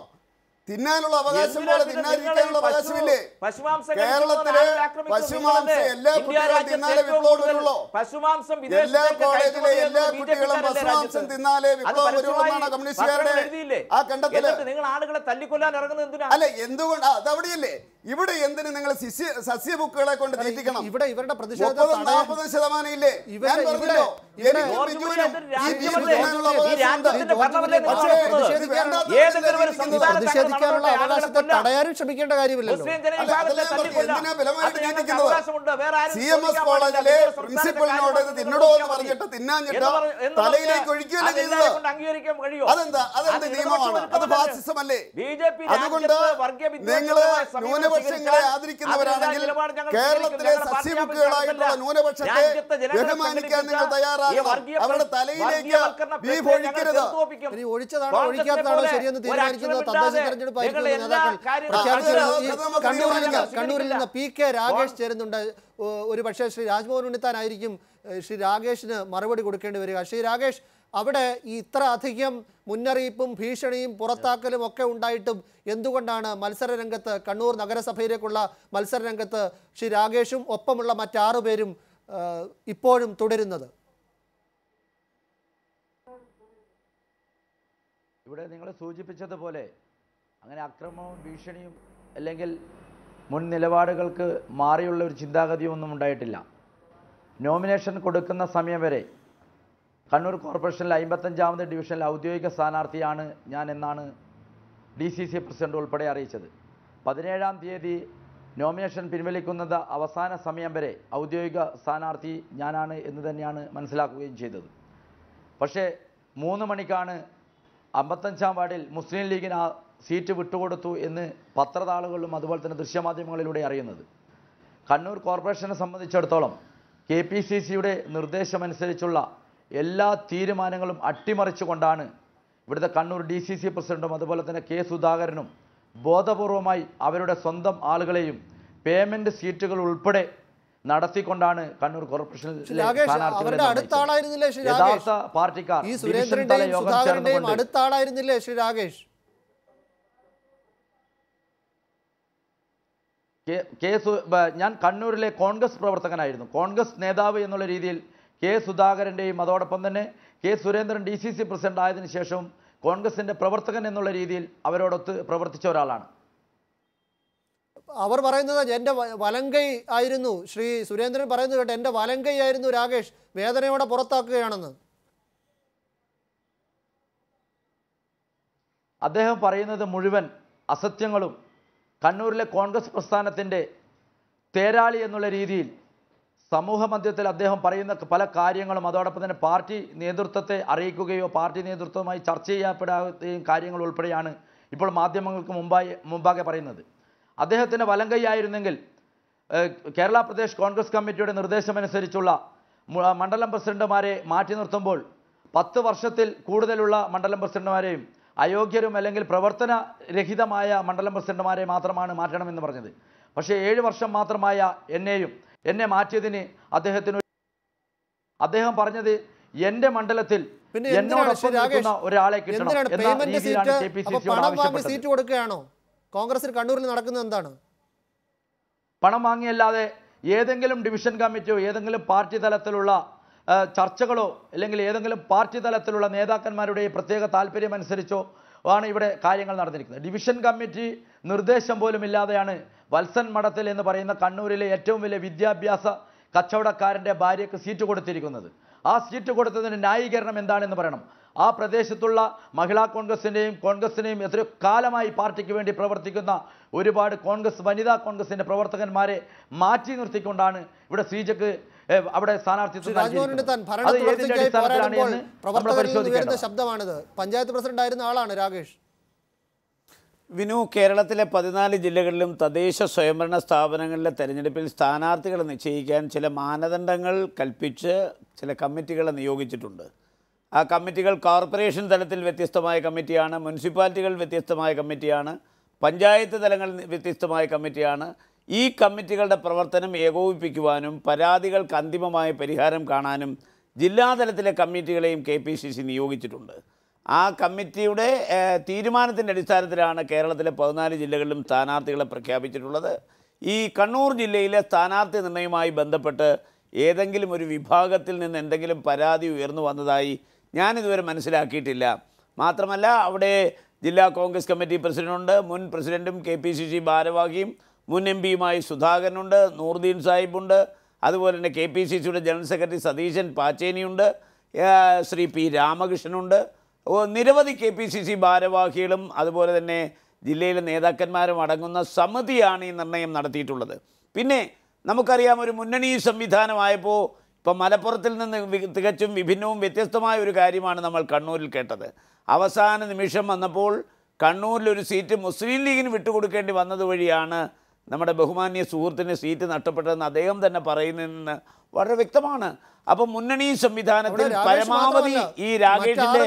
തിന്നാനുള്ള അവകാശം പോലെ തിന്നാതിരിക്കാനുള്ള അവകാശമില്ലേ? കേരളത്തിലെ പശുമാംസം? എല്ലാ കുട്ടികളും തിന്നാലേ വിപ്ലവം വരുള്ളൂ. പശുമാംസം എല്ലാ കോളേജിലെ എല്ലാ കുട്ടികളും പശുമാംസം തിന്നാലേ വിപ്ലവം വരുള്ളൂ എന്നാണ് കമ്മ്യൂണിസ്റ്റുകാരുടെ ആ കണ്ടെത്തൽ നിങ്ങൾ ആളുകളെ തല്ലിക്കൊല്ലാൻ ഇറങ്ങുന്നത് എന്തിനാ? അല്ല എന്തുകൊണ്ട്? അതവിടെയല്ലേ? ഇവിടെ എന്തിനു നിങ്ങൾ സസ്യ ബുക്കുകളെ കൊണ്ട് തീറ്റിക്കണം ഇവിടെ ഇവരുടെ പ്രതിഷേധം നാൽപ്പത് ശതമാനം ഇല്ലേ ഞാൻ പറഞ്ഞല്ലോ ഇവിടെ- ആളുകളെ അവകാശത്തെ തടയാനും ശ്രമിക്കേണ്ട കാര്യമില്ലല്ലോ. അല്ല, സി എം എസ് കോളേജിലെ. പ്രിൻസിപ്പലിനോട് ഇത് തിന്നടോ എന്ന് പറഞ്ഞിട്ട് തിന്നാഞ്ഞിട്ട് എന്ന് തലയിലേക്ക് ഒഴിക്കുകയല്ലേ ചെയ്തത് അതെന്താ? അതെന്ത് നിയമമാണ്? അത് ഫാസിസമല്ലേ? ബിജെപി അതുകൊണ്ട് നിങ്ങൾ ന്യൂനപക്ഷങ്ങളെ ആദരിക്കുന്നവരാണെങ്കിൽ കേരളത്തിലെ സസ്യബുക്കുകളായിട്ടുള്ള ന്യൂനപക്ഷത്തെ ബഹുമാനിക്കാൻ നിങ്ങൾ തയ്യാറാകണം. അവരുടെ തലയിലേക്ക് ബീഫ് ഒഴിക്കരുത്. ഒഴിച്ചതാണോ ഒഴിക്കാത്തതാണോ ശരിയെന്ന് തീരുമാനിക്കുന്നത്? തദ്ദേശ ഈ കണ്ണൂരിൽ നിന്ന് കണ്ണൂരിൽ നിന്ന് പി കെ രാഗേഷ് ചേരുന്നുണ്ട്. ഒരു പക്ഷേ ശ്രീ രാജ്മോഹൻ ഉണ്ണിത്താനായിരിക്കും ആയിരിക്കും ശ്രീ രാകേഷിന് മറുപടി കൊടുക്കേണ്ടി വരിക. ശ്രീ രാകേഷ് അവിടെ ഈ ഇത്ര അധികം മുന്നറിയിപ്പും ഭീഷണിയും പുറത്താക്കലും ഒക്കെ ഉണ്ടായിട്ടും എന്തുകൊണ്ടാണ് മത്സര രംഗത്ത് കണ്ണൂർ നഗരസഭയിലേക്കുള്ള മത്സര രംഗത്ത് ശ്രീ രാകേഷും ഒപ്പമുള്ള മറ്റാറു പേരും ഇപ്പോഴും തുടരുന്നത്? ഇവിടെ നിങ്ങൾ സൂചിപ്പിച്ചതുപോലെ അങ്ങനെ അക്രമവും ഭീഷണിയും അല്ലെങ്കിൽ മുൻ നിലപാടുകൾക്ക് മാറിയുള്ള ഒരു ചിന്താഗതിയൊന്നും ഉണ്ടായിട്ടില്ല. നോമിനേഷൻ കൊടുക്കുന്ന സമയം വരെ കണ്ണൂർ കോർപ്പറേഷനിലെ അമ്പത്തഞ്ചാമത് ഡിവിഷനിലെ ഔദ്യോഗിക സ്ഥാനാർത്ഥിയാണ് ഞാൻ എന്നാണ് ഡി സി സി പ്രസിഡന്റ് ഉൾപ്പെടെ അറിയിച്ചത്. പതിനേഴാം തീയതി നോമിനേഷൻ പിൻവലിക്കുന്നത് അവസാന സമയം വരെ ഔദ്യോഗിക സ്ഥാനാർത്ഥി ഞാനാണ് എന്ന് തന്നെയാണ് മനസ്സിലാക്കുകയും ചെയ്തത്. പക്ഷേ മൂന്ന് മണിക്കാണ് അമ്പത്തഞ്ചാം വാർഡിൽ മുസ്ലിം ലീഗിന് സീറ്റ് വിട്ടുകൊടുത്തു എന്ന് പത്രതാളുകളിലും അതുപോലെ തന്നെ ദൃശ്യമാധ്യമങ്ങളിലൂടെ അറിയുന്നത്. കണ്ണൂർ കോർപ്പറേഷനെ സംബന്ധിച്ചിടത്തോളം കെ പി സി സിയുടെ നിർദ്ദേശമനുസരിച്ചുള്ള എല്ലാ തീരുമാനങ്ങളും അട്ടിമറിച്ചുകൊണ്ടാണ് ഇവിടുത്തെ കണ്ണൂർ ഡി സി സി പ്രസിഡന്റും അതുപോലെ തന്നെ കെ സുധാകരനും ബോധപൂർവമായി അവരുടെ സ്വന്തം ആളുകളെയും പേയ്മെന്റ് സീറ്റുകൾ ഉൾപ്പെടെ നടത്തിക്കൊണ്ടാണ് കണ്ണൂർ കോർപ്പറേഷനിൽ ശ്രീ ശ്രീ യഥാർത്ഥ പാർട്ടിക്കാർ ഈ ഡിവിഷൻ തല കെ കെ സു ഞാൻ കണ്ണൂരിലെ കോൺഗ്രസ് പ്രവർത്തകനായിരുന്നു. കോൺഗ്രസ് നേതാവ് എന്നുള്ള രീതിയിൽ കെ സുധാകരന്റെയും അതോടൊപ്പം തന്നെ K Surendran D C C president ആയതിനു ശേഷവും കോൺഗ്രസിന്റെ പ്രവർത്തകൻ എന്നുള്ള രീതിയിൽ അവരോടൊത്ത് പ്രവർത്തിച്ച ഒരാളാണ്. അവർ പറയുന്നത് എന്റെ വലങ്കൈ ആയിരുന്നു. ശ്രീ സുരേന്ദ്രൻ പറയുന്നത് കേട്ടോ എന്റെ വലങ്കൈ ആയിരുന്നു രാകേഷ്. വേദനയോടെ പുറത്താക്കുകയാണെന്ന്. അദ്ദേഹം പറയുന്നത് മുഴുവൻ അസത്യങ്ങളും കണ്ണൂരിലെ കോൺഗ്രസ് പ്രസ്ഥാനത്തിന്റെ തേരാളി എന്നുള്ള രീതിയിൽ സമൂഹ മധ്യത്തിൽ അദ്ദേഹം പറയുന്ന പല കാര്യങ്ങളും അതോടൊപ്പം തന്നെ പാർട്ടി നേതൃത്വത്തെ അറിയിക്കുകയോ പാർട്ടി നേതൃത്വവുമായി ചർച്ച ചെയ്യപ്പെടാതെയും കാര്യങ്ങൾ ഉൾപ്പെടെയാണ് ഇപ്പോൾ മാധ്യമങ്ങൾക്ക് മുമ്പായി മുമ്പാകെ പറയുന്നത്. അദ്ദേഹത്തിന്റെ വലങ്കൈയായിരുന്നെങ്കിൽ കൈയായിരുന്നെങ്കിൽ കേരള പ്രദേശ് കോൺഗ്രസ് കമ്മിറ്റിയുടെ നിർദ്ദേശമനുസരിച്ചുള്ള മണ്ഡലം പ്രസിഡന്റുമാരെ മാറ്റി നിർത്തുമ്പോൾ പത്ത് വർഷത്തിൽ കൂടുതലുള്ള മണ്ഡലം പ്രസിഡന്റുമാരെയും അയോഗ്യരും അല്ലെങ്കിൽ പ്രവർത്തനരഹിതമായ മണ്ഡലം പ്രസിഡന്റുമാരെ മാത്രമാണ് മാറ്റണമെന്ന് പറഞ്ഞത്. പക്ഷേ ഏഴ് വർഷം മാത്രമായ എന്നെയും എന്നെ മാറ്റിയതിന് അദ്ദേഹത്തിന് അദ്ദേഹം പറഞ്ഞത് എന്റെ മണ്ഡലത്തിൽ എന്നോടൊപ്പം നിൽക്കുന്ന ഒരാളെ കിട്ടണം എന്തിനാണ് എന്ന രീതിയിലാണ് കെ പി സി സിയോട് പണം വാങ്ങി സീറ്റ് കൊടുക്കുകയാണോ? കോൺഗ്രസിൽ കണ്ണൂരിൽ നടക്കുന്നത് എന്താണ്? പണം വാങ്ങിയല്ലാതെ ഏതെങ്കിലും ഡിവിഷൻ കമ്മിറ്റിയോ ഏതെങ്കിലും പാർട്ടി തലത്തിലുള്ള ചർച്ചകളോ അല്ലെങ്കിൽ ഏതെങ്കിലും പാർട്ടി തലത്തിലുള്ള നേതാക്കന്മാരുടെ പ്രത്യേക താല്പര്യമനുസരിച്ചോ ആണ് ഇവിടെ കാര്യങ്ങൾ നടന്നിരിക്കുന്നത്. ഡിവിഷൻ കമ്മിറ്റി നിർദ്ദേശം പോലും ഇല്ലാതെയാണ് വത്സൻ മഠത്തിൽ എന്ന് പറയുന്ന കണ്ണൂരിലെ ഏറ്റവും വലിയ വിദ്യാഭ്യാസ കച്ചവടക്കാരന്റെ ഭാര്യയ്ക്ക് സീറ്റ് കൊടുത്തിരിക്കുന്നത്. ആ സീറ്റ് കൊടുത്തതിന് ന്യായീകരണം എന്താണെന്ന് പറയണം. ആ പ്രദേശത്തുള്ള മഹിളാ കോൺഗ്രസിന്റെയും കോൺഗ്രസിന്റെയും എത്രയോ കാലമായി പാർട്ടിക്ക് വേണ്ടി പ്രവർത്തിക്കുന്ന ഒരുപാട് കോൺഗ്രസ് വനിതാ കോൺഗ്രസിന്റെ പ്രവർത്തകന്മാരെ മാറ്റി നിർത്തിക്കൊണ്ടാണ് ഇവിടെ ശ്രീജക്ക് അവിടെ സ്ഥാനാർത്ഥിത്വം ശബ്ദമാണിത്. പഞ്ചായത്ത് പ്രസിഡന്റ് ആയിരുന്ന ആളാണ് രാകേഷ്. വിനു കേരളത്തിലെ പതിനാല് ജില്ലകളിലും തദ്ദേശ സ്വയംഭരണ സ്ഥാപനങ്ങളിലെ തെരഞ്ഞെടുപ്പിൽ സ്ഥാനാർത്ഥികളെ നിശ്ചയിക്കാൻ ചില മാനദണ്ഡങ്ങൾ കൽപ്പിച്ച് ചില കമ്മിറ്റികളെ നിയോഗിച്ചിട്ടുണ്ട്. ആ കമ്മിറ്റികൾ കോർപ്പറേഷൻ തലത്തിൽ വ്യത്യസ്തമായ കമ്മിറ്റിയാണ് മുനിസിപ്പാലിറ്റികൾ വ്യത്യസ്തമായ കമ്മിറ്റിയാണ് പഞ്ചായത്ത് തലങ്ങളിൽ വ്യത്യസ്തമായ കമ്മിറ്റിയാണ് ഈ കമ്മിറ്റികളുടെ പ്രവർത്തനം ഏകോപിപ്പിക്കുവാനും പരാതികൾക്ക് അന്തിമമായ പരിഹാരം കാണാനും ജില്ലാതലത്തിലെ കമ്മിറ്റികളെയും കെ പി സി സി നിയോഗിച്ചിട്ടുണ്ട്. ആ കമ്മിറ്റിയുടെ തീരുമാനത്തിന്റെ അടിസ്ഥാനത്തിലാണ് കേരളത്തിലെ പതിനാല് ജില്ലകളിലും സ്ഥാനാർത്ഥികളെ പ്രഖ്യാപിച്ചിട്ടുള്ളത്. ഈ കണ്ണൂർ ജില്ലയിലെ സ്ഥാനാർത്ഥി നിർണയവുമായി ബന്ധപ്പെട്ട് ഏതെങ്കിലും ഒരു വിഭാഗത്തിൽ നിന്ന് എന്തെങ്കിലും പരാതി ഉയർന്നു വന്നതായി ഞാനിതുവരെ മനസ്സിലാക്കിയിട്ടില്ല. മാത്രമല്ല അവിടെ ജില്ലാ കോൺഗ്രസ് കമ്മിറ്റി പ്രസിഡന്റുണ്ട് മുൻ പ്രസിഡന്റും കെ പി സി സി ഭാരവാഹിയും മുൻ എം പിയുമായി സുധാകരനുണ്ട് നൂറുദ്ദീൻ സാഹിബുണ്ട് അതുപോലെ തന്നെ കെ പി സി സിയുടെ ജനറൽ സെക്രട്ടറി സതീശൻ പാച്ചേനിയുണ്ട് ശ്രീ പി രാമകൃഷ്ണനുണ്ട്. നിരവധി കെ പി സി സി ഭാരവാഹികളും അതുപോലെ തന്നെ ജില്ലയിലെ നേതാക്കന്മാരും അടങ്ങുന്ന സമിതിയാണ് ഈ നിർണയം നടത്തിയിട്ടുള്ളത്. പിന്നെ നമുക്കറിയാം ഒരു മുന്നണി സംവിധാനമായപ്പോൾ ഇപ്പം മലപ്പുറത്തിൽ നിന്ന് തികച്ചും വിഭിന്നവും വ്യത്യസ്തമായ ഒരു കാര്യമാണ് നമ്മൾ കണ്ണൂരിൽ കേട്ടത്. അവസാന നിമിഷം വന്നപ്പോൾ കണ്ണൂരിലൊരു സീറ്റ് മുസ്ലിം ലീഗിന് വിട്ടുകൊടുക്കേണ്ടി വന്നത് വഴിയാണ് നമ്മുടെ ബഹുമാന്യ സുഹൃത്തിന് സീറ്റ് നഷ്ടപ്പെട്ടതെന്ന് അദ്ദേഹം തന്നെ പറയുന്നതെന്ന് വളരെ വ്യക്തമാണ്. അപ്പം മുന്നണി സംവിധാനത്തിൽ പരമാവധി ഈ രാകേഷിന്റെ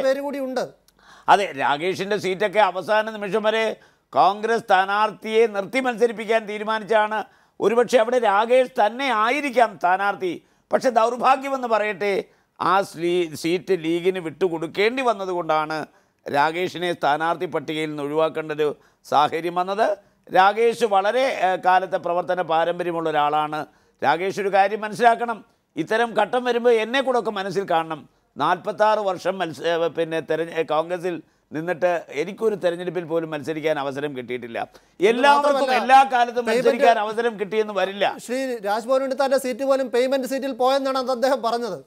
അതെ രാകേഷിന്റെ സീറ്റൊക്കെ അവസാന നിമിഷം വരെ കോൺഗ്രസ് സ്ഥാനാർത്ഥിയെ നിർത്തി മത്സരിപ്പിക്കാൻ തീരുമാനിച്ചാണ്. ഒരുപക്ഷെ അവിടെ രാകേഷ് തന്നെ ആയിരിക്കാം സ്ഥാനാർത്ഥി. പക്ഷെ ദൗർഭാഗ്യമെന്ന് പറയട്ടെ ആ സ്ലീ സീറ്റ് ലീഗിന് വിട്ടുകൊടുക്കേണ്ടി വന്നതുകൊണ്ടാണ് രാകേഷിനെ സ്ഥാനാർത്ഥി പട്ടികയിൽ നിന്ന് ഒഴിവാക്കേണ്ട ഒരു സാഹചര്യം വന്നത്. രാകേഷ് വളരെ കാലത്തെ പ്രവർത്തന പാരമ്പര്യമുള്ള ഒരാളാണ്. രാകേഷ് ഒരു കാര്യം മനസ്സിലാക്കണം. ഇത്തരം ഘട്ടം വരുമ്പോൾ എന്നെ കൂടെ ഒക്കെ മനസ്സിൽ കാണണം. നാൽപ്പത്താറ് വർഷം മത്സ പിന്നെ തെരഞ്ഞ കോൺഗ്രസിൽ നിന്നിട്ട് എനിക്കൊരു തെരഞ്ഞെടുപ്പിൽ പോലും മത്സരിക്കാൻ അവസരം കിട്ടിയിട്ടില്ല. എല്ലാവർക്കും എല്ലാ കാലത്തും മത്സരിക്കാൻ അവസരം കിട്ടിയെന്ന് വരില്ല. ശ്രീ രാജ്ഭവൻ ഉണ്ണിത്താന്റെ സീറ്റ് പോലും പേയ്മെന്റ് സീറ്റിൽ പോയെന്നാണ് അദ്ദേഹം പറഞ്ഞത്.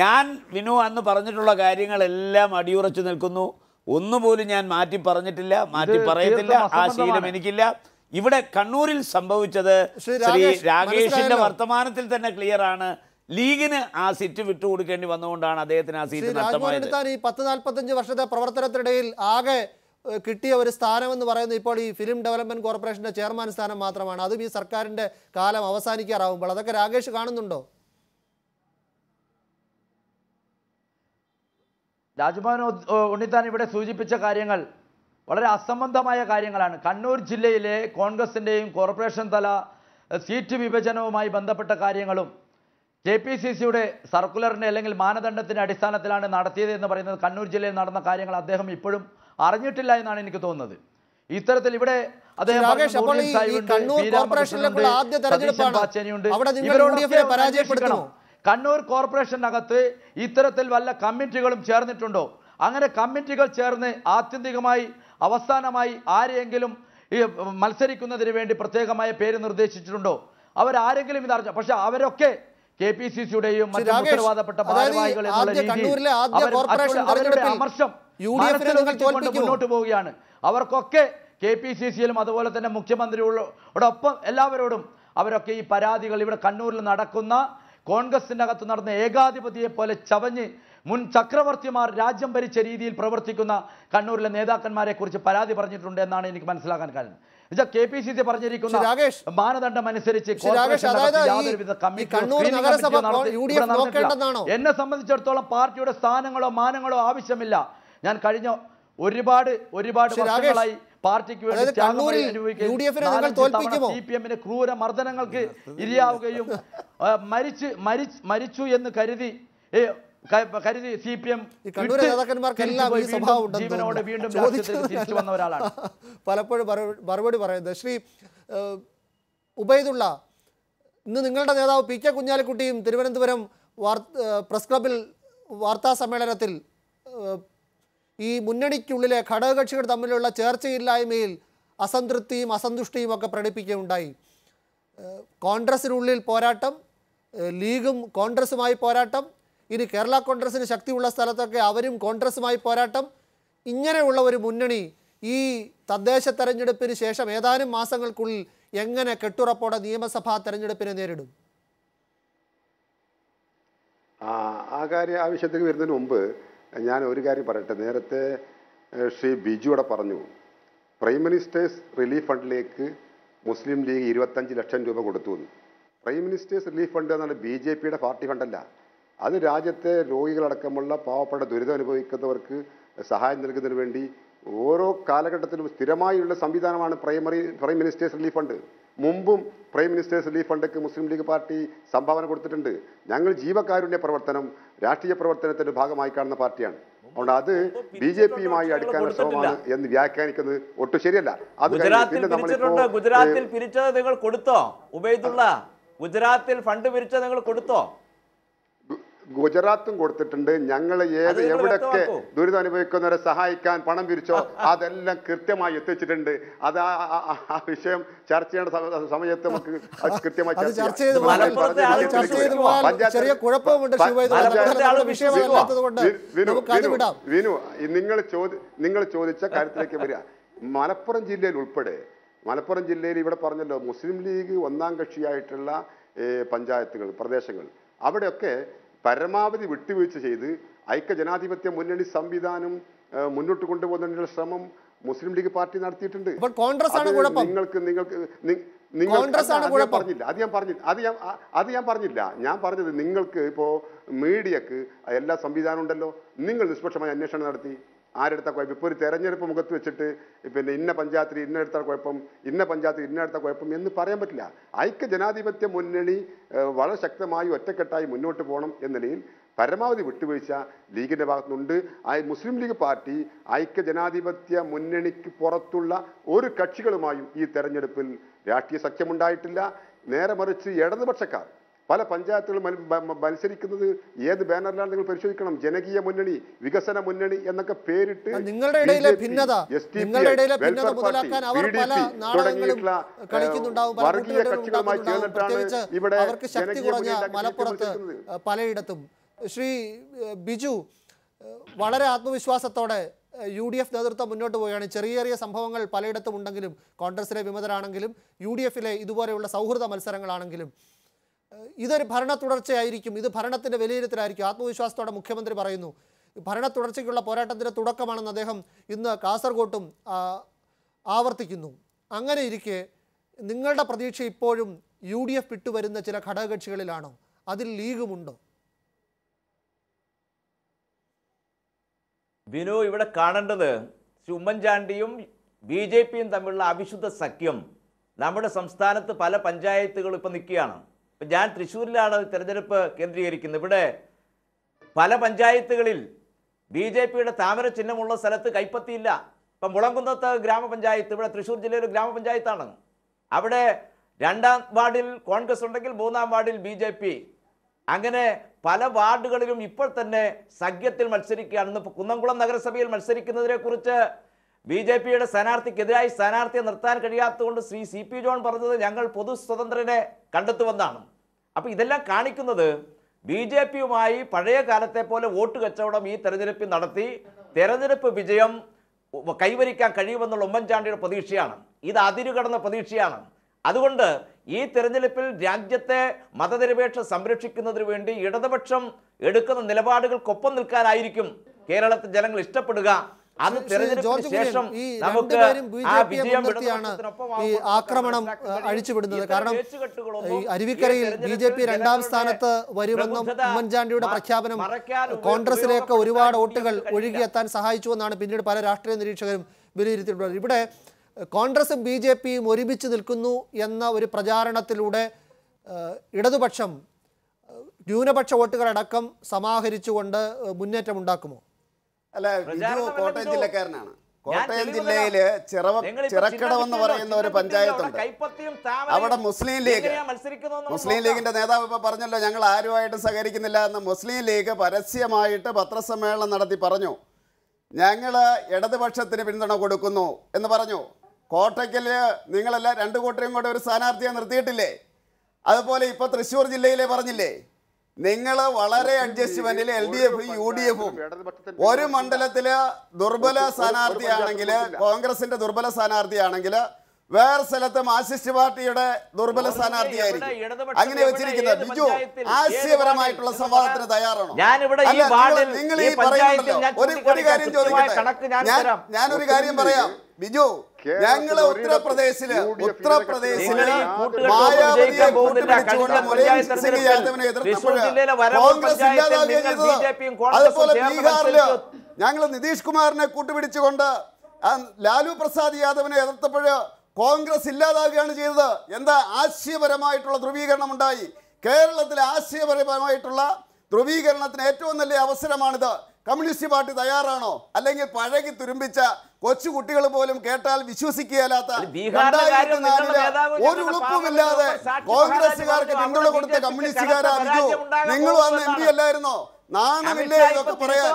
ഞാൻ വിനു അന്ന് പറഞ്ഞിട്ടുള്ള കാര്യങ്ങളെല്ലാം അടിയുറച്ചു നിൽക്കുന്നു. ഒന്നുപോലും ഞാൻ മാറ്റി പറഞ്ഞിട്ടില്ല മാറ്റി പറയത്തില്ല. ആ ശീലം എനിക്കില്ല. ഇവിടെ കണ്ണൂരിൽ സംഭവിച്ചത് ശ്രീ രാകേഷിന്റെ വർത്തമാനത്തിൽ തന്നെ ക്ലിയർ ആണ്. ലീഗിന് ആ സീറ്റ് വിട്ടുകൊടുക്കേണ്ടി വന്നുകൊണ്ടാണ് അദ്ദേഹത്തിന് ആ സീറ്റ് നഷ്ടമായത്. ഈ പത്ത് നാൽപ്പത്തഞ്ച് വർഷത്തെ പ്രവർത്തനത്തിനിടയിൽ ആകെ കിട്ടിയ ഒരു സ്ഥാനം എന്ന് പറയുന്നത് ഇപ്പോൾ ഈ ഫിലിം ഡെവലപ്മെന്റ് കോർപ്പറേഷന്റെ ചെയർമാൻ സ്ഥാനം മാത്രമാണ്. അതും ഈ സർക്കാരിന്റെ കാലം അവസാനിക്കാറാവുമ്പോൾ. അതൊക്കെ രാകേഷ് കാണുന്നുണ്ടോ? രാജ്ഭവൻ ഉ- ഉണ്ണിത്താൻ ഇവിടെ സൂചിപ്പിച്ച കാര്യങ്ങൾ വളരെ അസംബന്ധമായ കാര്യങ്ങളാണ് കണ്ണൂർ ജില്ലയിലെ കോൺഗ്രസിന്റെയും കോർപ്പറേഷൻ തല സീറ്റ് വിഭജനവുമായി ബന്ധപ്പെട്ട കാര്യങ്ങളും കെ പി സി സിയുടെ സർക്കുലറിന്റെ അല്ലെങ്കിൽ മാനദണ്ഡത്തിന്റെ അടിസ്ഥാനത്തിലാണ് നടത്തിയത് എന്ന് പറയുന്നത് കണ്ണൂർ ജില്ലയിൽ നടന്ന കാര്യങ്ങൾ അദ്ദേഹം ഇപ്പോഴും അറിഞ്ഞിട്ടില്ല എന്നാണ് എനിക്ക് തോന്നുന്നത് ഇത്തരത്തിൽ ഇവിടെ അദ്ദേഹം ഇവരോട് കണ്ണൂർ. കോർപ്പറേഷനിലേക്കുള്ള ആദ്യ തെരഞ്ഞെടുപ്പാണ്. അവിടെ നിങ്ങൾ യു ഡി എഫിനെ. കണ്ണൂർ കോർപ്പറേഷനകത്ത് ഇത്തരത്തിൽ വല്ല കമ്മിറ്റികളും ചേർന്നിട്ടുണ്ടോ? അങ്ങനെ കമ്മിറ്റികൾ ചേർന്ന് ആത്യന്തികമായി അവസാനമായി ആരെയെങ്കിലും ഈ മത്സരിക്കുന്നതിന് വേണ്ടി പ്രത്യേകമായ പേര് നിർദ്ദേശിച്ചിട്ടുണ്ടോ? അവരാരെങ്കിലും ഇത് ഇതറിഞ്ഞോ പക്ഷെ അവരൊക്കെ കെ പി സി സിയുടെയും മറ്റു ഉത്തരവാദപ്പെട്ട ഭാരവാഹികൾ എന്നുള്ള രീതിയിൽ അവരുടെ അമർഷം? മുന്നോട്ട് പോവുകയാണ്. അവർക്കൊക്കെ കെ പി സി സിയിലും അതുപോലെ തന്നെ മുഖ്യമന്ത്രിയോടൊപ്പം എല്ലാവരോടും അവരൊക്കെ ഈ പരാതികൾ ഇവിടെ കണ്ണൂരിൽ നടക്കുന്ന കോൺഗ്രസിന്റെ അകത്ത് നടന്ന ഏകാധിപതിയെ പോലെ ചവഞ്ഞ് മുൻ ചക്രവർത്തിമാർ രാജ്യം ഭരിച്ച രീതിയിൽ പ്രവർത്തിക്കുന്ന കണ്ണൂരിലെ നേതാക്കന്മാരെ കുറിച്ച് പരാതി പറഞ്ഞിട്ടുണ്ട് എന്നാണ് എനിക്ക് മനസ്സിലാക്കാൻ കാരണം. എന്നുവെച്ചാൽ കെ പി സി സി പറഞ്ഞിരിക്കുന്ന മാനദണ്ഡം അനുസരിച്ച്? എന്നെ സംബന്ധിച്ചിടത്തോളം പാർട്ടിയുടെ സ്ഥാനങ്ങളോ മാനങ്ങളോ ആവശ്യമില്ല. ഞാൻ കഴിഞ്ഞ ഒരുപാട് ഒരുപാട് വർഷങ്ങളായി പാർട്ടിക്ക് വേണ്ടി അതായത് ത്യാഗം കണ്ണൂരിൽ അനുഭവിക്കുകയും സി പി എമ്മിന് ക്രൂര മർദ്ദനങ്ങൾക്ക് ഇരയാവുകയും മരിച്ച് മരിച്ച് എന്ന് കരുതി കരുതി സി പി എം ജീവനോടെ വീണ്ടും തിരിച്ചു വന്ന ഒരാളാണ്. *laughs* പലപ്പോഴും മറു- മറുപടി പറയുന്നത്. ശ്രീ ഉബൈദുള്ള ഇന്ന് നിങ്ങളുടെ നേതാവ് പി കെ കുഞ്ഞാലിക്കുട്ടിയും തിരുവനന്തപുരം വാർ പ്രസ് ക്ലബിൽ വാർത്താ സമ്മേളനത്തിൽ ഈ മുന്നണിക്കുള്ളിലെ ഘടകകക്ഷികൾ തമ്മിലുള്ള ചേർച്ചയില്ലായ്മയിൽ അസംതൃപ്തിയും അസന്തുഷ്ടിയും ഒക്കെ പ്രകടിപ്പിക്കുകയുണ്ടായി. കോൺഗ്രസിനുള്ളിൽ പോരാട്ടം ലീഗും കോൺഗ്രസുമായി പോരാട്ടം ഇനി കേരള കോൺഗ്രസിന് ശക്തിയുള്ള സ്ഥലത്തൊക്കെ അവരും കോൺഗ്രസുമായി പോരാട്ടം. ഇങ്ങനെയുള്ള ഒരു മുന്നണി ഈ തദ്ദേശ തെരഞ്ഞെടുപ്പിന് ശേഷം ഏതാനും മാസങ്ങൾക്കുള്ളിൽ എങ്ങനെ കെട്ടുറപ്പോടെ നിയമസഭാ തെരഞ്ഞെടുപ്പിനെ നേരിടും? ആ കാര്യം ആവശ്യത്തേക്ക് വരുന്നതിന് മുമ്പ് ഞാൻ ഒരു കാര്യം പറയട്ടെ. നേരത്തെ ശ്രീ ബിജു അവിടെ പറഞ്ഞു പ്രൈം മിനിസ്റ്റേഴ്സ് റിലീഫ് ഫണ്ടിലേക്ക് മുസ്ലിം ലീഗ് ഇരുപത്തഞ്ച് ലക്ഷം രൂപ കൊടുത്തു എന്ന്. പ്രൈം മിനിസ്റ്റേഴ്സ് റിലീഫ് ഫണ്ട് എന്നാണ് ബി ജെ പിയുടെ പാർട്ടി ഫണ്ടല്ല. അത് രാജ്യത്തെ രോഗികളടക്കമുള്ള പാവപ്പെട്ട ദുരിതം അനുഭവിക്കുന്നവർക്ക് സഹായം നൽകുന്നതിന് വേണ്ടി ഓരോ കാലഘട്ടത്തിലും സ്ഥിരമായുള്ള സംവിധാനമാണ് primary prime ministers relief fund. മുമ്പും പ്രൈം മിനിസ്റ്റേഴ്സ് റിലീഫ് ഫണ്ടൊക്കെ മുസ്ലിം ലീഗ് പാർട്ടി സംഭാവന കൊടുത്തിട്ടുണ്ട്. ഞങ്ങൾ ജീവകാരുണ്യ പ്രവർത്തനം രാഷ്ട്രീയ പ്രവർത്തനത്തിന്റെ ഭാഗമായി കാണുന്ന പാർട്ടിയാണ്. അതുകൊണ്ട് അത് ബി ജെ പിയുമായി അടുക്കാനുള്ള ശ്രമമാണ് എന്ന് വ്യാഖ്യാനിക്കുന്നത് ഒട്ടും ശരിയല്ല. അത് ഗുജറാത്തിൽ പിരിച്ചത് നിങ്ങൾ കൊടുത്തോ? ഉബൈദുള്ള ഗുജറാത്തിൽ ഫണ്ട് പിരിച്ചത് നിങ്ങൾ കൊടുത്തോ? ഗുജറാത്തും കൊടുത്തിട്ടുണ്ട്. ഞങ്ങൾ ഏത് എവിടെയൊക്കെ ദുരിതം അനുഭവിക്കുന്നവരെ സഹായിക്കാൻ പണം പിരിച്ചോ അതെല്ലാം കൃത്യമായി എത്തിച്ചിട്ടുണ്ട്. അത് ആ- വിഷയം ചർച്ച ചെയ്യേണ്ട സമ- സമയത്ത് നമുക്ക് അത് കൃത്യമായി ചർച്ച ചെയ്യാം. വിനു, നിങ്ങൾ ചോദി നിങ്ങൾ ചോദിച്ച കാര്യത്തിലേക്ക് വരിക. മലപ്പുറം ജില്ലയിൽ ഉൾപ്പെടെ മലപ്പുറം ജില്ലയിൽ ഇവിടെ പറഞ്ഞല്ലോ മുസ്ലിം ലീഗ് ഒന്നാം കക്ഷിയായിട്ടുള്ള പഞ്ചായത്തുകൾ പ്രദേശങ്ങൾ. അവിടെയൊക്കെ പരമാവധി വിട്ടുവീഴ്ച ചെയ്ത് ഐക്യ ജനാധിപത്യ മുന്നണി സംവിധാനം മുന്നോട്ട് കൊണ്ടുപോകുന്നതിനുള്ള ശ്രമം മുസ്ലിം ലീഗ് പാർട്ടി നടത്തിയിട്ടുണ്ട്. കോൺഗ്രസ് ആണ് നിങ്ങൾക്ക് നിങ്ങൾക്ക് കോൺഗ്രസ് ആണ്. പറഞ്ഞില്ല അത് ഞാൻ പറഞ്ഞില്ല അത് ഞാൻ അത് ഞാൻ പറഞ്ഞില്ല. ഞാൻ പറഞ്ഞത് നിങ്ങൾക്ക് ഇപ്പോ മീഡിയക്ക് എല്ലാ സംവിധാനം ഉണ്ടല്ലോ. നിങ്ങൾ നിഷ്പക്ഷമായി അന്വേഷണം നടത്തി. ആരെടുത്ത കുഴപ്പം? ഇപ്പോൾ ഒരു തെരഞ്ഞെടുപ്പ് മുഖത്ത് വെച്ചിട്ട് പിന്നെ ഇന്ന പഞ്ചായത്തിൽ ഇന്ന എടുത്ത കുഴപ്പം ഇന്ന പഞ്ചായത്തിൽ ഇന്ന എടുത്ത കുഴപ്പം എന്ന് പറയാൻ പറ്റില്ല. ഐക്യ ജനാധിപത്യ മുന്നണി വളരെ ശക്തമായി ഒറ്റക്കെട്ടായി മുന്നോട്ട് പോകണം എന്ന നിലയിൽ പരമാവധി വിട്ടുവീഴ്ച ലീഗിന്റെ ഭാഗത്തുനിന്നുണ്ട്. ആ മുസ്ലിം ലീഗ് പാർട്ടി ഐക്യ ജനാധിപത്യ മുന്നണിക്ക് പുറത്തുള്ള ഒരു കക്ഷികളുമായും ഈ തെരഞ്ഞെടുപ്പിൽ രാഷ്ട്രീയ സഖ്യമുണ്ടായിട്ടില്ല. നേരെ മറിച്ച് ഇടതുപക്ഷക്കാർ പല മ- മത്സരിക്കുന്നത് ഏത് ബാനറിലാണ് നിങ്ങൾ പരിശോധിക്കണം? ജനകീയ മുന്നണി വികസന മുന്നണി എന്നൊക്കെ പേരിട്ട് നിങ്ങളുടെ ഇടയിലെ ഭിന്നത, നിങ്ങളുടെ ഇടയിലെ ഭിന്നത മുതലാക്കാൻ അവർ പല നാടകങ്ങളും കളിക്കുന്നുണ്ടാവും വർഗീയ കക്ഷികളുമായി. ചേർന്നിട്ടാണ് ഇവിടെ അവർക്ക് ശക്തി കുറഞ്ഞ മലപ്പുറത്ത് പലയിടത്തും. ശ്രീ ബിജു വളരെ ആത്മവിശ്വാസത്തോടെ യു ഡി എഫ് നേതൃത്വം മുന്നോട്ട് പോവുകയാണ്. ചെറിയ ചെറിയ സംഭവങ്ങൾ പലയിടത്തും ഉണ്ടെങ്കിലും കോൺഗ്രസിലെ വിമതരാണെങ്കിലും യു ഡി എഫിലെ ഇതുപോലെയുള്ള സൗഹൃദ മത്സരങ്ങളാണെങ്കിലും ഇതൊരു ഭരണ തുടർച്ചയായിരിക്കും ഇത് ഭരണത്തിന്റെ വിലയിരുത്തലായിരിക്കും. ആത്മവിശ്വാസത്തോടെ മുഖ്യമന്ത്രി പറയുന്നു. ഭരണ തുടർച്ചയ്ക്കുള്ള പോരാട്ടത്തിന്റെ തുടക്കമാണെന്ന് അദ്ദേഹം ഇന്ന് കാസർഗോട്ടും ആവർത്തിക്കുന്നു. അങ്ങനെ ഇരിക്കെ നിങ്ങളുടെ പ്രതീക്ഷ ഇപ്പോഴും യു ഡി എഫ് വിട്ടുവരുന്ന ചില ഘടകകക്ഷികളിലാണോ? അതിൽ ലീഗുമുണ്ടോ? ബിനു ഇവിടെ കാണേണ്ടത് ശ്രീ ഉമ്മൻചാണ്ടിയും ബി ജെ പിയും തമ്മിലുള്ള അവിശുദ്ധ സഖ്യം. നമ്മുടെ സംസ്ഥാനത്ത് പല പഞ്ചായത്തുകളും ഇപ്പം നിൽക്കുകയാണ്. ഇപ്പം ഞാൻ തൃശ്ശൂരിലാണ് തിരഞ്ഞെടുപ്പ് കേന്ദ്രീകരിക്കുന്നത്. ഇവിടെ പല പഞ്ചായത്തുകളിൽ ബി ജെ പിയുടെ താമര ചിഹ്നമുള്ള സ്ഥലത്ത് കൈപ്പത്തിയില്ല. ഇപ്പം മുളങ്കുന്നത്ത് ഗ്രാമപഞ്ചായത്ത് ഇവിടെ തൃശ്ശൂർ ജില്ലയിലെ ഗ്രാമപഞ്ചായത്താണ്. അവിടെ രണ്ടാം വാർഡിൽ കോൺഗ്രസ് ഉണ്ടെങ്കിൽ മൂന്നാം വാർഡിൽ ബി ജെ പി. അങ്ങനെ പല വാർഡുകളിലും ഇപ്പോൾ തന്നെ സഖ്യത്തിൽ മത്സരിക്കുകയാണ് ഇന്ന് കുന്നംകുളം നഗരസഭയിൽ മത്സരിക്കുന്നതിനെ കുറിച്ച് ബി ജെ പിയുടെ സ്ഥാനാർത്ഥിക്കെതിരായി സ്ഥാനാർത്ഥിയെ നിർത്താൻ കഴിയാത്തതുകൊണ്ട് ശ്രീ സി പി ജോൺ പറഞ്ഞത് ഞങ്ങൾ പൊതു സ്വതന്ത്രനെ കണ്ടെത്തുമെന്നാണ്. അപ്പോൾ ഇതെല്ലാം കാണിക്കുന്നത് ബി ജെ പിയുമായി പഴയ കാലത്തെ പോലെ വോട്ട് കച്ചവടം ഈ തെരഞ്ഞെടുപ്പ് നടത്തി തെരഞ്ഞെടുപ്പ് വിജയം കൈവരിക്കാൻ കഴിയുമെന്നുള്ള ഉമ്മൻചാണ്ടിയുടെ പ്രതീക്ഷയാണ്. ഇത് അതിരുകടന്ന പ്രതീക്ഷയാണ്. അതുകൊണ്ട് ഈ തെരഞ്ഞെടുപ്പിൽ രാജ്യത്തെ മതനിരപേക്ഷ സംരക്ഷിക്കുന്നതിന് വേണ്ടി ഇടതുപക്ഷം എടുക്കുന്ന നിലപാടുകൾക്കൊപ്പം നിൽക്കാനായിരിക്കും കേരളത്തിൽ ജനങ്ങൾ ഇഷ്ടപ്പെടുക. അത് തെരഞ്ഞെടുപ്പിന് ശേഷം ഈ നമുക്ക് ആ വിജയം ഈ ആക്രമണം അഴിച്ചുവിടുന്നത്. കാരണം ഈ അരുവിക്കരയിൽ ബി ജെ പി രണ്ടാം സ്ഥാനത്ത് വരുമെന്നും ഉമ്മൻചാണ്ടിയുടെ പ്രഖ്യാപനം കോൺഗ്രസിലേക്ക് ഒരുപാട് വോട്ടുകൾ. ഒഴുകിയെത്താൻ സഹായിച്ചുവെന്നാണ് പിന്നീട് പല രാഷ്ട്രീയ നിരീക്ഷകരും വിലയിരുത്തിയിട്ടുള്ളത്. ഇവിടെ കോൺഗ്രസും ബി ജെ പിയും ഒരുമിച്ച് നിൽക്കുന്നു എന്ന ഒരു പ്രചാരണത്തിലൂടെ ഇടതുപക്ഷം ന്യൂനപക്ഷ വോട്ടുകളടക്കം സമാഹരിച്ചുകൊണ്ട് മുന്നേറ്റമുണ്ടാക്കുമോ? മുന്നേറ്റം ഉണ്ടാക്കുമോ അല്ല ബിജു കോട്ടയം ജില്ലക്കാരനാണ്. കോട്ടയം ജില്ലയിൽ ചിറവ ചിറക്കടവെന്ന് ചിറക്കടം എന്ന് പറയുന്ന ഒരു പഞ്ചായത്തുണ്ട്. അവിടെ മുസ്ലിം ലീഗ്. മുസ്ലിം ലീഗിന്റെ നേതാവ് ഇപ്പൊ പറഞ്ഞല്ലോ ഞങ്ങൾ ആരുമായിട്ട് സഹകരിക്കുന്നില്ല എന്ന് മുസ്ലിം ലീഗ് പരസ്യമായിട്ട് പത്രസമ്മേളനം നടത്തി പറഞ്ഞു. ഞങ്ങൾ ഇടതുപക്ഷത്തിന് പിന്തുണ കൊടുക്കുന്നു എന്ന് പറഞ്ഞു. കോട്ടയ്ക്കൽ നിങ്ങളെല്ലാം രണ്ടു കൂട്ടരും കൂടെ ഒരു സ്ഥാനാർത്ഥിയെ നിർത്തിയിട്ടില്ലേ? അതുപോലെ ഇപ്പൊ തൃശ്ശൂർ ജില്ലയിലെ പറഞ്ഞില്ലേ? നിങ്ങൾ വളരെ അഡ്ജസ്റ്റ്മെന്റിൽ എൽ ഡി എഫും യു ഡി എഫും ഒരു മണ്ഡലത്തിൽ ദുർബല സ്ഥാനാർത്ഥിയാണെങ്കിൽ കോൺഗ്രസിന്റെ ദുർബല സ്ഥാനാർത്ഥിയാണെങ്കിൽ വേറെ സ്ഥലത്ത് മാർസിസ്റ്റ് പാർട്ടിയുടെ ദുർബല സ്ഥാനാർത്ഥിയായിരിക്കും. അങ്ങനെ വെച്ചിരിക്കുന്നത് ബിജു ആശയപരമായിട്ടുള്ള സംവാദത്തിന് തയ്യാറാണോ? അല്ല, നിങ്ങൾ- ഈ പറയുന്നുണ്ടല്ലോ ഒരു ഒരു കാര്യം ചോദിക്കട്ടെ? ഞാൻ. ഞാനൊരു കാര്യം പറയാം. ബിജു ഞങ്ങൾ ഉത്തർപ്രദേശിൽ ഉത്തർപ്രദേശിൽ മായാവതിയെ കൂട്ടുപിടിച്ചുകൊണ്ട് സിംഗ് യാദവിനെ വരവൂർ കോൺഗ്രസ് ഇല്ലാതാകുകയും ചെയ്തത് ബിജെപിയും കോൺഗ്രസും അതുപോലെ ചേർന്ന് ബീഹാറിൽ. ഞങ്ങൾ നിതീഷ് കുമാറിനെ കൂട്ടുപിടിച്ചുകൊണ്ട് ആ ലാലു പ്രസാദ് യാദവിനെ എതിർത്തപ്പോഴ് കോൺഗ്രസ് ഇല്ലാതാവുകയാണ് ചെയ്തത്. എന്താ ആശയപരമായിട്ടുള്ള ധ്രുവീകരണം ഉണ്ടായി കേരളത്തിലെ ആശയപരമായിട്ടുള്ള ധ്രുവീകരണത്തിന് ഏറ്റവും നല്ല അവസരമാണിത്. കമ്മ്യൂണിസ്റ്റ് പാർട്ടി തയ്യാറാണോ? അല്ലെങ്കിൽ പഴകി തുരുമ്പിച്ച കൊച്ചു കുട്ടികൾ പോലും കേട്ടാൽ വിശ്വസിക്കുകയല്ലാത്ത രണ്ടായിരത്തി നാലിൽ ഒരു ഉളുപ്പുമില്ലാതെ കോൺഗ്രസുകാർക്ക് പിന്തുണ കൊടുത്ത അവിടെ നിങ്ങൾ കനത്ത ബിജു നിങ്ങളും അന്ന് എം പി. അല്ലായിരുന്നോ? നാണമില്ലേ എന്നൊക്കെ ഇതൊക്കെ പറയാൻ.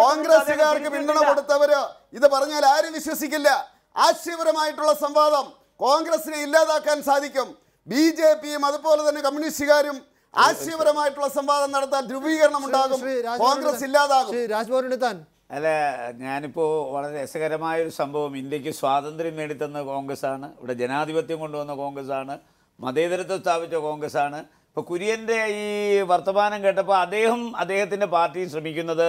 കോൺഗ്രസുകാർക്ക് പിന്തുണ കൊടുത്തവര് ഇത് പറഞ്ഞാൽ ആരും വിശ്വസിക്കില്ല. ആശയപരമായിട്ടുള്ള സംവാദം കോൺഗ്രസിനെ ഇല്ലാതാക്കാൻ സാധിക്കും. ബി ജെ പിയും അതുപോലെ തന്നെ കമ്മ്യൂണിസ്റ്റുകാരും ആശയപരമായിട്ടുള്ള സംവാദം നടത്താൻ ധ്രുവീകരണം ഉണ്ടാകും കോൺഗ്രസ് ഇല്ലാതാകും. ശ്രീ രാജ്മോഹൻ ഉണ്ണിത്താൻ അല്ല ഞാനിപ്പോൾ വളരെ രസകരമായ ഒരു സംഭവം ഇന്ത്യയ്ക്ക് സ്വാതന്ത്ര്യം നേടിത്തന്ന കോൺഗ്രസ്സാണ് ഇവിടെ ജനാധിപത്യം കൊണ്ടുവന്ന കോൺഗ്രസ്സാണ് മതേതരത്വം സ്ഥാപിച്ച കോൺഗ്രസ്സാണ്. ഇപ്പോൾ കുര്യന്റെ ഈ വർത്തമാനം കേട്ടപ്പോൾ അദ്ദേഹം അദ്ദേഹത്തിന്റെ പാർട്ടി ശ്രമിക്കുന്നത്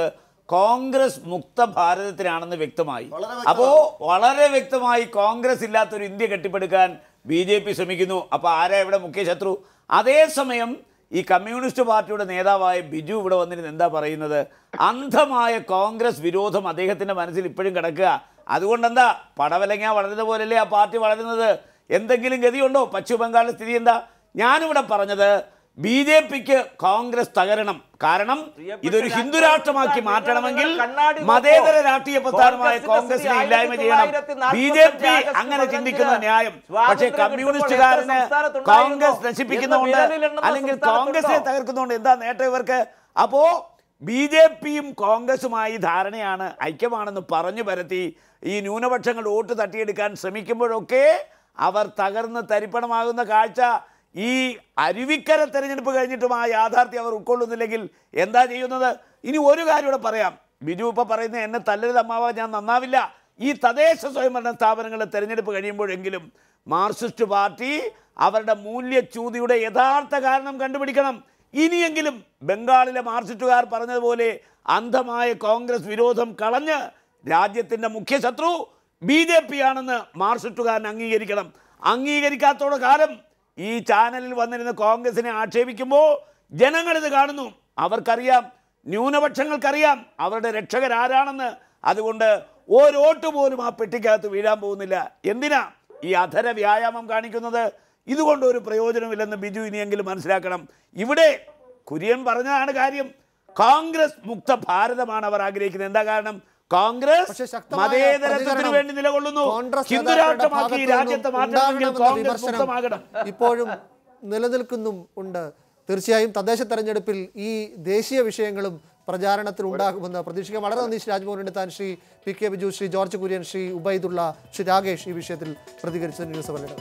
കോൺഗ്രസ് മുക്ത ഭാരതത്തിനാണെന്ന് വ്യക്തമായി. അപ്പോൾ വളരെ വ്യക്തമായി കോൺഗ്രസ് ഇല്ലാത്തൊരു ഇന്ത്യ കെട്ടിപ്പടുക്കാൻ ബി ജെ പി ശ്രമിക്കുന്നു. അപ്പോൾ ആരാ ഇവിടെ മുഖ്യ ശത്രു അതേസമയം ഈ കമ്മ്യൂണിസ്റ്റ് പാർട്ടിയുടെ നേതാവായ ബിജു ഇവിടെ വന്നിരുന്ന് എന്താ പറയുന്നത്? അന്ധമായ കോൺഗ്രസ് വിരോധം അദ്ദേഹത്തിന്റെ മനസ്സിൽ ഇപ്പോഴും കിടക്കുക. അതുകൊണ്ട് എന്താ പടവലങ്ങ വളരുന്ന പോലല്ലേ ആ പാർട്ടി വളരുന്നത്? എന്തെങ്കിലും ഗതിയുണ്ടോ? പശ്ചിമ ബംഗാളിലെ സ്ഥിതി എന്താ? ഞാനിവിടെ പറഞ്ഞത് ബി ജെ പിക്ക് കോൺഗ്രസ് തകരണം. കാരണം ഇതൊരു ഹിന്ദു രാഷ്ട്രമാക്കി മാറ്റണമെങ്കിൽ മതേതര രാഷ്ട്രീയ പ്രസ്ഥാനമായ കോൺഗ്രസിനെ ഇല്ലായ്മ ചെയ്യണം. ബി ജെ പി അങ്ങനെ ചിന്തിക്കുന്ന ന്യായം. പക്ഷേ കമ്മ്യൂണിസ്റ്റുകാരന് കോൺഗ്രസ് നശിപ്പിക്കുന്നതുകൊണ്ട് അല്ലെങ്കിൽ കോൺഗ്രസിനെ തകർക്കുന്നതുകൊണ്ട് എന്താ നേട്ടം ഇവർക്ക്? അപ്പോ ബി ജെ പിയും കോൺഗ്രസുമായി ധാരണയാണ് ഐക്യമാണെന്ന് പറഞ്ഞു പരത്തി. ഈ ന്യൂനപക്ഷങ്ങൾ വോട്ട് തട്ടിയെടുക്കാൻ ശ്രമിക്കുമ്പോഴൊക്കെ അവർ തകർന്ന് തരിപ്പണമാകുന്ന കാഴ്ച ഈ അരുവിക്കര തെരഞ്ഞെടുപ്പ് കഴിഞ്ഞിട്ടും ആ യാഥാർത്ഥ്യം അവർ ഉൾക്കൊള്ളുന്നില്ലെങ്കിൽ എന്താ ചെയ്യുന്നത്? ഇനി ഒരു കാര്യം ഇവിടെ പറയാം. ബിജു ഇപ്പം പറയുന്നത് എന്നെ തല്ലരുത് അമ്മാവ ഞാൻ നന്നാവില്ല. ഈ തദ്ദേശ സ്വയംഭരണ സ്ഥാപനങ്ങളുടെ തെരഞ്ഞെടുപ്പ് കഴിയുമ്പോഴെങ്കിലും മാർക്സിസ്റ്റ് പാർട്ടി അവരുടെ മൂല്യച്യൂതിയുടെ യഥാർത്ഥ കാരണം കണ്ടുപിടിക്കണം. ഇനിയെങ്കിലും ബംഗാളിലെ മാർക്സിസ്റ്റുകാർ പറഞ്ഞതുപോലെ അന്ധമായ കോൺഗ്രസ് വിരോധം കളഞ്ഞ് രാജ്യത്തിന്റെ മുഖ്യ ശത്രു ബി ജെ പി ആണെന്ന് മാർക്സിസ്റ്റുകാരൻ അംഗീകരിക്കണം. അംഗീകരിക്കാത്തോടെ കാലം ഈ ചാനലിൽ വന്നിരുന്ന് കോൺഗ്രസിനെ ആക്ഷേപിക്കുമ്പോൾ ജനങ്ങളിത് കാണുന്നു. അവർക്കറിയാം ന്യൂനപക്ഷങ്ങൾക്കറിയാം അവരുടെ രക്ഷകരാരാണെന്ന് അതുകൊണ്ട് ഓരോട്ട് പോലും ആ പെട്ടിക്കകത്ത് വീഴാൻ പോകുന്നില്ല. എന്തിനാ ഈ അധര വ്യായാമം കാണിക്കുന്നത്? ഇതുകൊണ്ട് ഒരു പ്രയോജനമില്ലെന്ന് ബിജു ഇനിയെങ്കിലും മനസ്സിലാക്കണം. ഇവിടെ കുര്യൻ പറഞ്ഞതാണ് കാര്യം. കോൺഗ്രസ് മുക്ത ഭാരതമാണ് അവർ ആഗ്രഹിക്കുന്നത്. എന്താ കാരണം? കോൺഗ്രസ് മതേതരത്വത്തിന് വേണ്ടി നിലകൊള്ളുന്നു. ഹിന്ദുരാഷ്ട്രമാക്കി രാജ്യത്തെ മാറ്റണമെങ്കിൽ കോൺഗ്രസ് മുക്തമാകണം. ഇപ്പോഴും നിലനിൽക്കുന്നും ഉണ്ട്. തീർച്ചയായും തദ്ദേശ തെരഞ്ഞെടുപ്പിൽ ഈ ദേശീയ വിഷയങ്ങളും പ്രചാരണത്തിൽ ഉണ്ടാകുമെന്ന് പ്രതീക്ഷിക്കാം. വളരെ നന്ദി Shri Rajmohan എടുത്താൻ Shri P K Biju Shri George Kurian Shri Ubaidullah Shri Rakesh ഈ വിഷയത്തിൽ പ്രതികരിച്ചത് ന്യൂസ് അവരുടെ